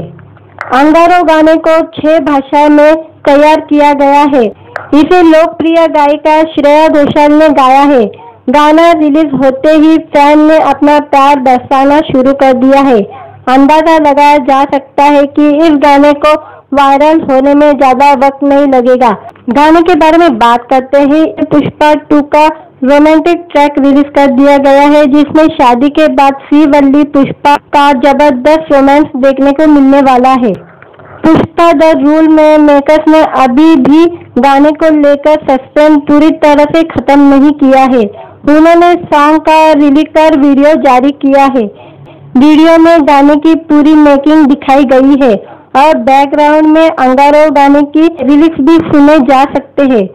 अंगारो गाने को छह भाषा में तैयार किया गया है। इसे लोकप्रिय गायिका श्रेया घोषाल ने गाया है। गाना रिलीज़ होते ही फ़ैन ने अपना प्यार दर्शाना शुरू कर दिया है। अंदाज़ा लगाया जा सकता है कि इस गाने को वायरल होने में ज़्यादा वक्त नहीं लगेगा। गाने के बारे में बात करते हैं। पुष्पा टू का रोमांटिक ट्रैक रिलीज़ कर दिया गया है, जिसमें शादी के बाद सी वल्ली पुष्पा का ज़बरदस्त रोमांस देखने को मिलने वाला है। पुष्पा द रूल में मेकर्स ने अभी भी गाने को लेकर सस्पेंस पूरी तरह से खत्म नहीं किया है। उन्होंने सॉन्ग का रिलीज़ कर वीडियो जारी किया है। वीडियो में गाने की पूरी मेकिंग दिखाई गई है और बैकग्राउंड में अंगारो गाने की रिलिक्स भी सुने जा सकते हैं।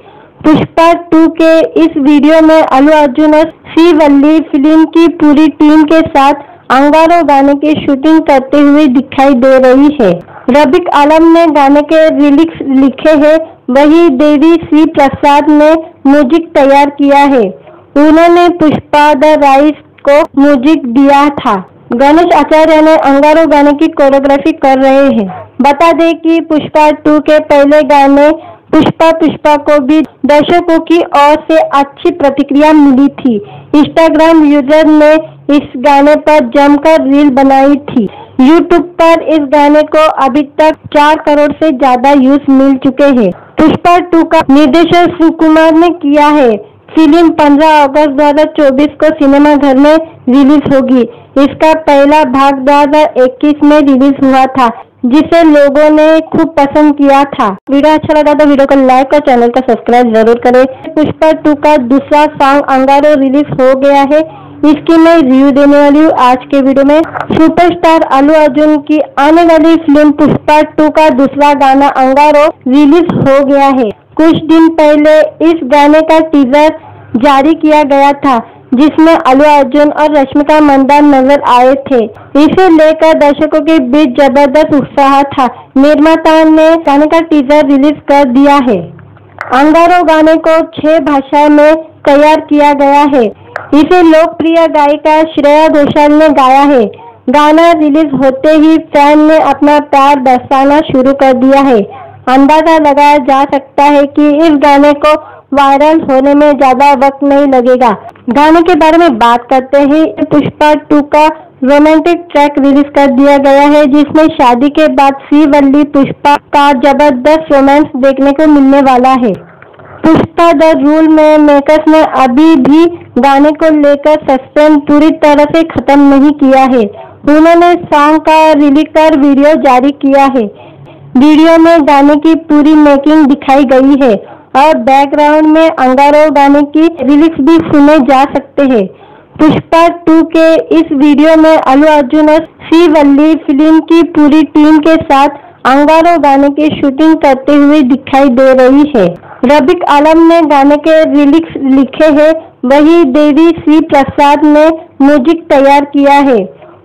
पुष्पा टू के इस वीडियो में अलू अर्जुन और सी वल्ली फ़िल्म की पूरी टीम के साथ अंगारो गाने की शूटिंग करते हुए दिखाई दे रही है। रबिक आलम ने गाने के रिलिक्स लिखे हैं। वही देवी श्री प्रसाद ने म्यूज़िक तैयार किया है। उन्होंने पुष्पा द राइस को म्यूज़िक दिया था। गणेश आचार्य ने अंगारो गाने की कोरियोग्राफी कर रहे हैं। बता दें कि पुष्पा टू के पहले गाने पुष्पा पुष्पा को भी दर्शकों की ओर से अच्छी प्रतिक्रिया मिली थी। इंस्टाग्राम यूज़र ने इस गाने पर जमकर रील बनाई थी। यूट्यूब पर इस गाने को अभी तक चार करोड़ से ज़्यादा यूज़ मिल चुके हैं। पुष्पा टू का निर्देशन शिव कुमार ने किया है। फ़िल्म 15 अगस्त 2024 को सिनेमा घर में रिलीज़ होगी। इसका पहला भाग 2021 में रिलीज़ हुआ था, जिसे लोगों ने खूब पसंद किया था। वीडियो अच्छा लगा तो वीडियो को लाइक और चैनल को सब्सक्राइब ज़रूर करें। पुष्पा टू का दूसरा सॉन्ग अंगारो रिलीज़ हो गया है। इसकी मैं रिव्यू देने वाली हूँ आज के वीडियो में। सुपरस्टार अलू अर्जुन की आने वाली फ़िल्म पुष्पा टू का दूसरा गाना अंगारो रिलीज़ हो गया है। कुछ दिन पहले इस गाने का टीजर जारी किया गया था, जिसमें अल्लू अर्जुन और रश्मिका मंदान नज़र आए थे। इसे लेकर दर्शकों के बीच ज़बरदस्त उत्साह था। निर्माता ने गाने का टीजर रिलीज़ कर दिया है। अंगारो गाने को छह भाषा में तैयार किया गया है। इसे लोकप्रिय गायिका श्रेया घोषाल ने गाया है। गाना रिलीज़ होते ही फ़ैन ने अपना प्यार दर्शाना शुरू कर दिया है। अंदाज़ा लगाया जा सकता है कि इस गाने को वायरल होने में ज़्यादा वक्त नहीं लगेगा। गाने के बारे में बात करते हैं। पुष्पा टू का रोमांटिक ट्रैक रिलीज़ कर दिया गया है, जिसमें शादी के बाद सी वल्ली पुष्पा का ज़बरदस्त रोमांस देखने को मिलने वाला है। पुष्पा द रूल में मेकर्स ने अभी भी गाने को लेकर सस्पेंस पूरी तरह से खत्म नहीं किया है। उन्होंने सॉन्ग का रिलीज़ कर वीडियो जारी किया है। वीडियो में गाने की पूरी मेकिंग दिखाई गई है। और बैकग्राउंड में अंगारो गाने की रिलीज़ भी सुने जा सकते हैं। पुष्पा टू के इस वीडियो में अलू अर्जुन और सी वल्ली फ़िल्म की पूरी टीम के साथ अंगारो गाने की शूटिंग करते हुए दिखाई दे रही है। रबिक आलम ने गाने के लिरिक्स लिखे हैं। वही देवी श्री प्रसाद ने म्यूज़िक तैयार किया है।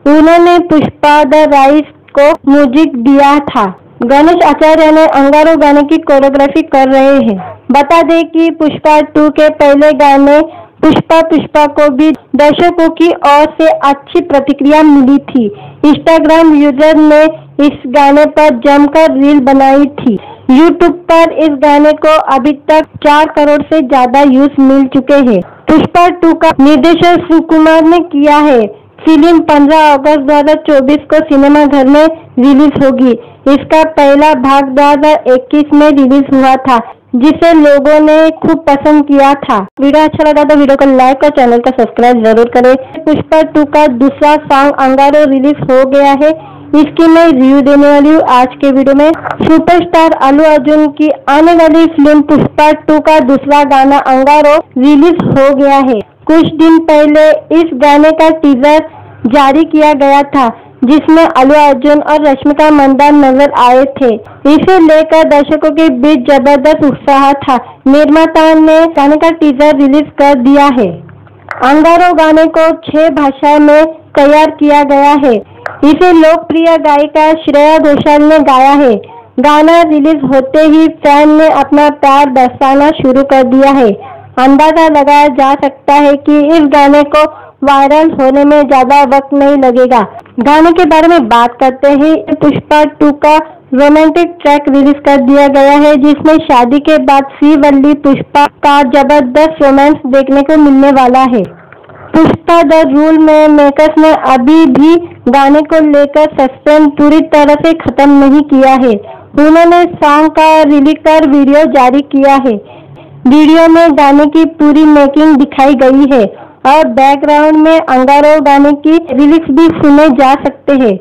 उन्होंने पुष्पा द राइस को म्यूज़िक दिया था। गणेश आचार्य ने अंगारो गाने की कोरियोग्राफी कर रहे हैं। बता दें कि पुष्पा टू के पहले गाने पुष्पा पुष्पा को भी दर्शकों की ओर से अच्छी प्रतिक्रिया मिली थी। इंस्टाग्राम यूज़र ने इस गाने पर जमकर रील बनाई थी। यूट्यूब पर इस गाने को अभी तक चार करोड़ से ज़्यादा यूज़ मिल चुके हैं। पुष्पा टू का निर्देशन शिव कुमार ने किया है। फ़िल्म 15 अगस्त 2024 को सिनेमा घर में रिलीज़ होगी। इसका पहला भाग 2021 में रिलीज़ हुआ था। जिसे लोगों ने खूब पसंद किया था। वीडियो अच्छा लगा तो वीडियो को लाइक और चैनल को सब्सक्राइब ज़रूर करें। पुष्पा टू का दूसरा सॉन्ग अंगारो रिलीज़ हो गया है। इसकी मैं रिव्यू देने वाली हूँ आज के वीडियो में। सुपरस्टार अल्लू अर्जुन की आने वाली फ़िल्म पुष्पा टू का दूसरा गाना अंगारो रिलीज़ हो गया है। कुछ दिन पहले इस गाने का टीजर जारी किया गया था। जिसमें अल्लू अर्जुन और रश्मिका मंदान नज़र आए थे। इसे लेकर दर्शकों के बीच ज़बरदस्त उत्साह था। निर्माता ने गाने का टीजर रिलीज़ कर दिया है। अंगारो गाने को छह भाषा में तैयार किया गया है। इसे लोकप्रिय गायिका श्रेया घोषाल ने गाया है। गाना रिलीज़ होते ही फ़ैन ने अपना प्यार दर्शाना शुरू कर दिया है। अंदाज़ा लगाया जा सकता है कि इस गाने को वायरल होने में ज़्यादा वक्त नहीं लगेगा। गाने के बारे में बात करते हैं। पुष्पा टू का रोमांटिक ट्रैक रिलीज़ कर दिया गया है, जिसमें शादी के बाद सी वल्ली पुष्पा का ज़बरदस्त रोमांस देखने को मिलने वाला है। पुष्पा द रूल में मेकर्स ने अभी भी गाने को लेकर सस्पेंस पूरी तरह से खत्म नहीं किया है। उन्होंने सॉन्ग का रिलीज़ कर वीडियो जारी किया है। वीडियो में गाने की पूरी मेकिंग दिखाई गई है। और बैकग्राउंड में अंगारो गाने की रिलीज़ भी सुने जा सकते हैं।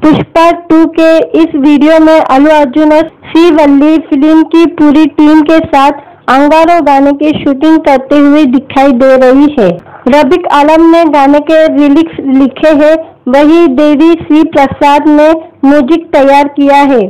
पुष्पा टू के इस वीडियो में अलू अर्जुन और सी वल्ली फ़िल्म की पूरी टीम के साथ अंगारो गाने की शूटिंग करते हुए दिखाई दे रही है। रबिक आलम ने गाने के लिरिक्स लिखे हैं। वही देवी श्री प्रसाद ने म्यूज़िक तैयार किया है।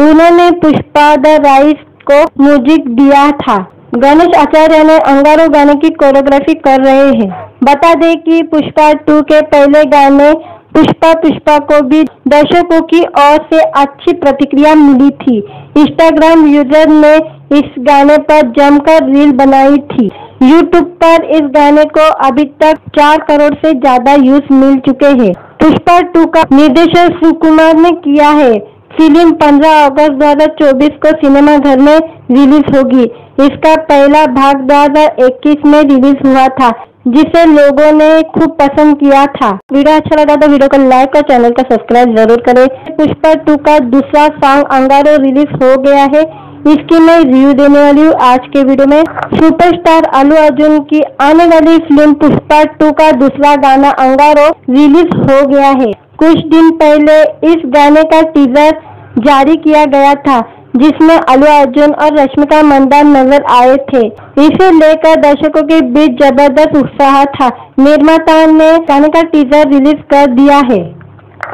उन्होंने पुष्पा द राइस को म्यूज़िक दिया था। गणेश आचार्य ने अंगारो गाने की कोरियोग्राफी कर रहे हैं। बता दें कि पुष्पा टू के पहले गाने पुष्पा पुष्पा को भी दर्शकों की ओर से अच्छी प्रतिक्रिया मिली थी। इंस्टाग्राम यूज़र ने इस गाने पर जमकर रील बनाई थी। यूट्यूब पर इस गाने को अभी तक चार करोड़ से ज़्यादा यूज़ मिल चुके हैं। पुष्पा टू का निर्देशन शिव कुमार ने किया है। फ़िल्म 15 अगस्त 2024 को सिनेमा घर में रिलीज़ होगी। इसका पहला भाग 2021 में रिलीज़ हुआ था, जिसे लोगों ने खूब पसंद किया था। वीडियो अच्छा लगा तो वीडियो को लाइक और चैनल को सब्सक्राइब ज़रूर करें। पुष्पा टू का दूसरा सॉन्ग अंगारो रिलीज़ हो गया है। इसकी मैं रिव्यू देने वाली हूँ आज के वीडियो में। सुपरस्टार अलू अर्जुन की आने वाली फ़िल्म पुष्पा टू का दूसरा गाना अंगारो रिलीज़ हो गया है। कुछ दिन पहले इस गाने का टीजर जारी किया गया था। जिसमें अल्लू अर्जुन और रश्मिका मंदान नज़र आए थे। इसे लेकर दर्शकों के बीच ज़बरदस्त उत्साह था। निर्माता ने गाने का टीजर रिलीज़ कर दिया है।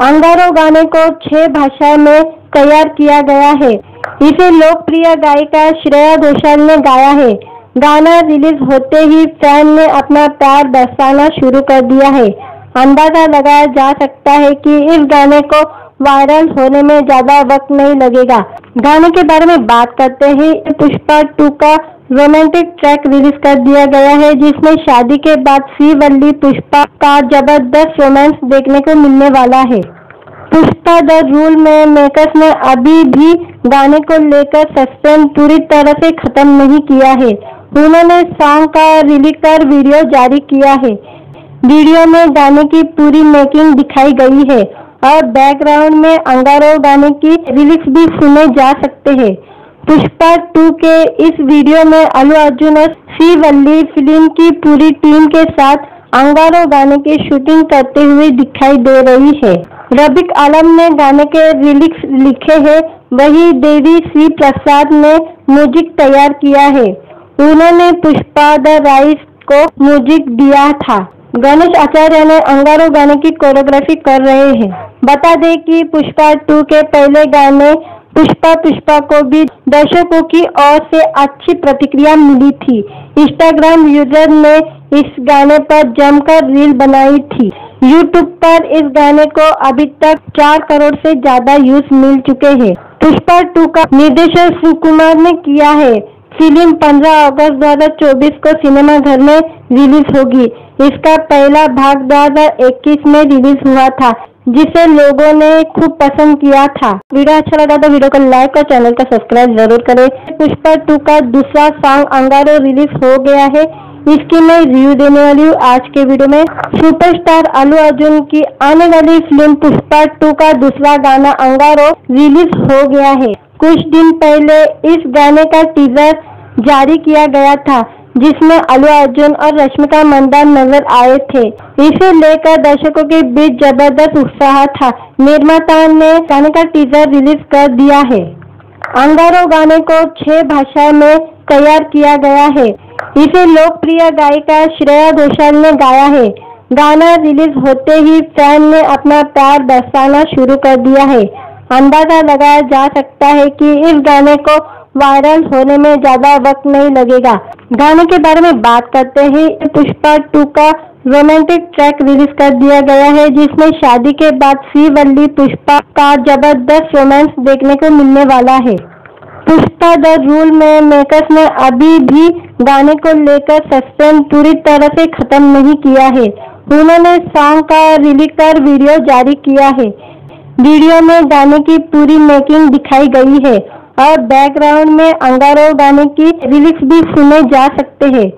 अंगारो गाने को छह भाषा में तैयार किया गया है। इसे लोकप्रिय गायिका श्रेया घोषाल ने गाया है। गाना रिलीज़ होते ही फ़ैन ने अपना प्यार दर्शाना शुरू कर दिया है। अंदाज़ा लगाया जा सकता है कि इस गाने को वायरल होने में ज़्यादा वक्त नहीं लगेगा। गाने के बारे में बात करते हैं। पुष्पा टू का रोमांटिक ट्रैक रिलीज़ कर दिया गया है, जिसमें शादी के बाद सी वल्ली पुष्पा का ज़बरदस्त रोमांस देखने को मिलने वाला है। पुष्पा द रूल में मेकर्स ने अभी भी गाने को लेकर सस्पेंस पूरी तरह से खत्म नहीं किया है। उन्होंने सॉन्ग का रिलीज़ कर वीडियो जारी किया है। वीडियो में गाने की पूरी मेकिंग दिखाई गई है। और बैकग्राउंड में अंगारो गाने की रिलीज़ भी सुने जा सकते हैं। पुष्पा टू के इस वीडियो में अल्लू अर्जुन और सी वल्ली फ़िल्म की पूरी टीम के साथ अंगारो गाने की शूटिंग करते हुए दिखाई दे रही है। रबिक आलम ने गाने के लिरिक्स लिखे हैं। वही देवी सी प्रसाद ने म्यूज़िक तैयार किया है। उन्होंने पुष्पा द राइस को म्यूज़िक दिया था। गणेश आचार्य ने अंगारो गाने की कोरियोग्राफी कर रहे हैं। बता दें कि पुष्पा टू के पहले गाने पुष्पा पुष्पा को भी दर्शकों की ओर से अच्छी प्रतिक्रिया मिली थी। इंस्टाग्राम यूज़र ने इस गाने पर जमकर रील बनाई थी। यूट्यूब पर इस गाने को अभी तक चार करोड़ से ज़्यादा यूज़ मिल चुके हैं। पुष्पा टू का निर्देशन सुकुमार ने किया है। फ़िल्म 15 अगस्त 2024 को सिनेमा घर में रिलीज़ होगी। इसका पहला भाग 2021 में रिलीज़ हुआ था, जिसे लोगों ने खूब पसंद किया था। वीडियो अच्छा लगा तो वीडियो को लाइक और चैनल को सब्सक्राइब ज़रूर करें। पुष्पा टू का दूसरा सॉन्ग अंगारो रिलीज़ हो गया है। इसकी मैं रिव्यू देने वाली हूँ आज के वीडियो में। सुपरस्टार अल्लू अर्जुन की आने वाली फ़िल्म पुष्पा टू का दूसरा गाना अंगारो रिलीज़ हो गया है। कुछ दिन पहले इस गाने का टीजर जारी किया गया था, जिसमें अल्लू अर्जुन और रश्मिका मंदान नज़र आए थे। इसे लेकर दर्शकों के बीच ज़बरदस्त उत्साह था। निर्माता ने गाने का टीजर रिलीज़ कर दिया है। अंगारो गाने को छह भाषा में तैयार किया गया है। इसे लोकप्रिय गायिका श्रेया घोषाल ने गाया है। गाना रिलीज़ होते ही फ़ैन ने अपना प्यार दर्शाना शुरू कर दिया है। अंदाज़ा लगाया जा सकता है कि इस गाने को वायरल होने में ज़्यादा वक्त नहीं लगेगा। गाने के बारे में बात करते हैं। पुष्पा टू का रोमांटिक ट्रैक रिलीज़ कर दिया गया है, जिसमें शादी के बाद सी वल्ली पुष्पा का ज़बरदस्त रोमांस देखने को मिलने वाला है। पुष्पा द रूल में मेकर्स ने अभी भी गाने को लेकर सस्पेंस पूरी तरह से खत्म नहीं किया है। उन्होंने सॉन्ग का रिलीज़ कर वीडियो जारी किया है। वीडियो में गाने की पूरी मेकिंग दिखाई गई है और बैकग्राउंड में अंगारो गाने की रिलिक्स भी सुने जा सकते हैं।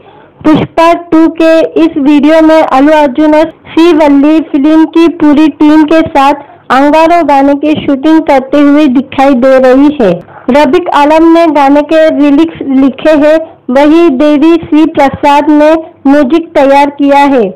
पुष्पा टू के इस वीडियो में अलू अर्जुन और सी वल्ली फ़िल्म की पूरी टीम के साथ अंगारो गाने की शूटिंग करते हुए दिखाई दे रही है। रबिक आलम ने गाने के रिलिक्स लिखे हैं। वही देवी सी प्रसाद ने म्यूज़िक तैयार किया है।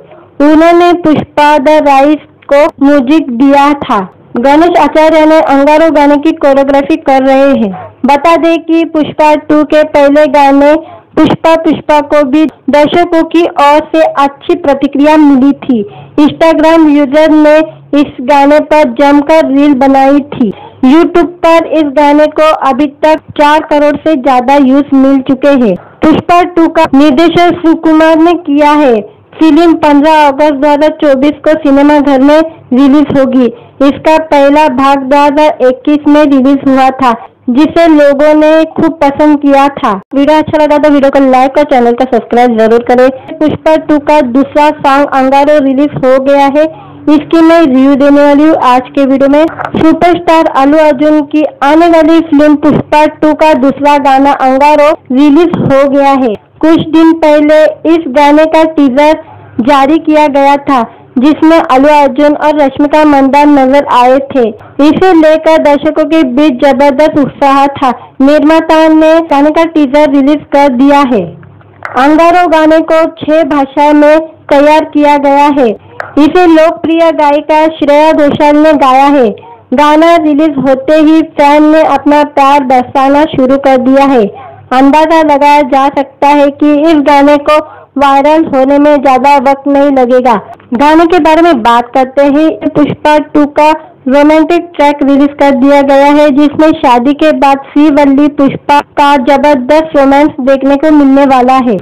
उन्होंने पुष्पा द राइस को म्यूज़िक दिया था। गणेश आचार्य ने अंगारो गाने की कोरियोग्राफी कर रहे हैं। बता दें कि पुष्पा टू के पहले गाने पुष्पा पुष्पा को भी दर्शकों की ओर से अच्छी प्रतिक्रिया मिली थी। इंस्टाग्राम यूज़र ने इस गाने पर जमकर रील बनाई थी। यूट्यूब पर इस गाने को अभी तक चार करोड़ से ज़्यादा यूज़ मिल चुके हैं। पुष्पा टू का निर्देशन शिव कुमार ने किया है। फ़िल्म 15 अगस्त 2024 को सिनेमा घर में रिलीज़ होगी। इसका पहला भाग 2021 में रिलीज़ हुआ था, जिसे लोगों ने खूब पसंद किया था। वीडियो अच्छा लगा तो वीडियो को लाइक और चैनल को सब्सक्राइब ज़रूर करें। पुष्पा टू का दूसरा सॉन्ग अंगारो रिलीज़ हो गया है। इसकी मैं रिव्यू देने वाली हूँ आज के वीडियो में। सुपरस्टार अल्लू अर्जुन की आने वाली फ़िल्म पुष्पा टू का दूसरा गाना अंगारो रिलीज़ हो गया है। कुछ दिन पहले इस गाने का टीजर जारी किया गया था, जिसमें अल्लू अर्जुन और रश्मिका मंदान नज़र आए थे। इसे लेकर दर्शकों के बीच ज़बरदस्त उत्साह था। निर्माता ने गाने का टीजर रिलीज़ कर दिया है। अंगारो गाने को छह भाषा में तैयार किया गया है। इसे लोकप्रिय गायिका श्रेया घोषाल ने गाया है। गाना रिलीज़ होते ही फ़ैन ने अपना प्यार दर्शाना शुरू कर दिया है। अंदाज़ा लगाया जा सकता है कि इस गाने को वायरल होने में ज़्यादा वक्त नहीं लगेगा। गाने के बारे में बात करते हैं। पुष्पा टू का रोमांटिक ट्रैक रिलीज़ कर दिया गया है, जिसमें शादी के बाद सी वल्ली पुष्पा का ज़बरदस्त रोमांस देखने को मिलने वाला है।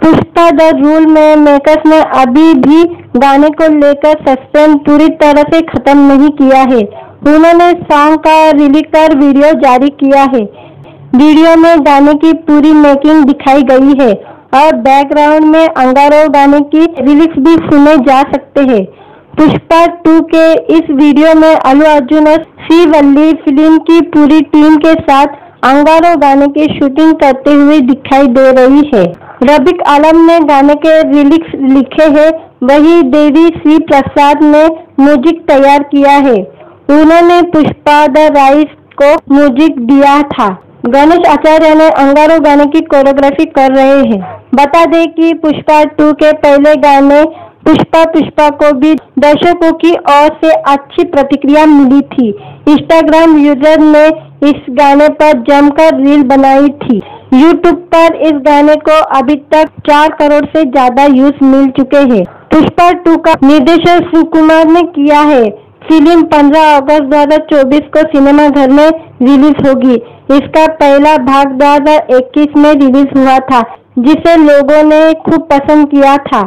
पुष्पा द रूल में मेकर्स ने अभी भी गाने को लेकर सस्पेंस पूरी तरह से खत्म नहीं किया है। उन्होंने सॉन्ग का रिलीज़ कर वीडियो जारी किया है। वीडियो में गाने की पूरी मेकिंग दिखाई गई है। और बैकग्राउंड में अंगारो गाने की रिलीज़ भी सुने जा सकते हैं। पुष्पा टू के इस वीडियो में अलू अर्जुन और सी वल्ली फ़िल्म की पूरी टीम के साथ अंगारो गाने की शूटिंग करते हुए दिखाई दे रही है। रबिक आलम ने गाने के लिरिक्स लिखे हैं। वही देवी श्री प्रसाद ने म्यूज़िक तैयार किया है। उन्होंने पुष्पा द राइस को म्यूज़िक दिया था। गणेश आचार्य ने अंगारो गाने की कोरियोग्राफी कर रहे हैं। बता दें कि पुष्पा टू के पहले गाने पुष्पा पुष्पा को भी दर्शकों की ओर से अच्छी प्रतिक्रिया मिली थी। इंस्टाग्राम यूज़र ने इस गाने पर जमकर रील बनाई थी। यूट्यूब पर इस गाने को अभी तक चार करोड़ से ज़्यादा यूज़ मिल चुके हैं। पुष्पा टू का निर्देशन सुकुमार ने किया है। फ़िल्म 15 अगस्त 2024 को सिनेमा घर में रिलीज़ होगी। इसका पहला भाग 2021 में रिलीज़ हुआ था। जिसे लोगों ने खूब पसंद किया था।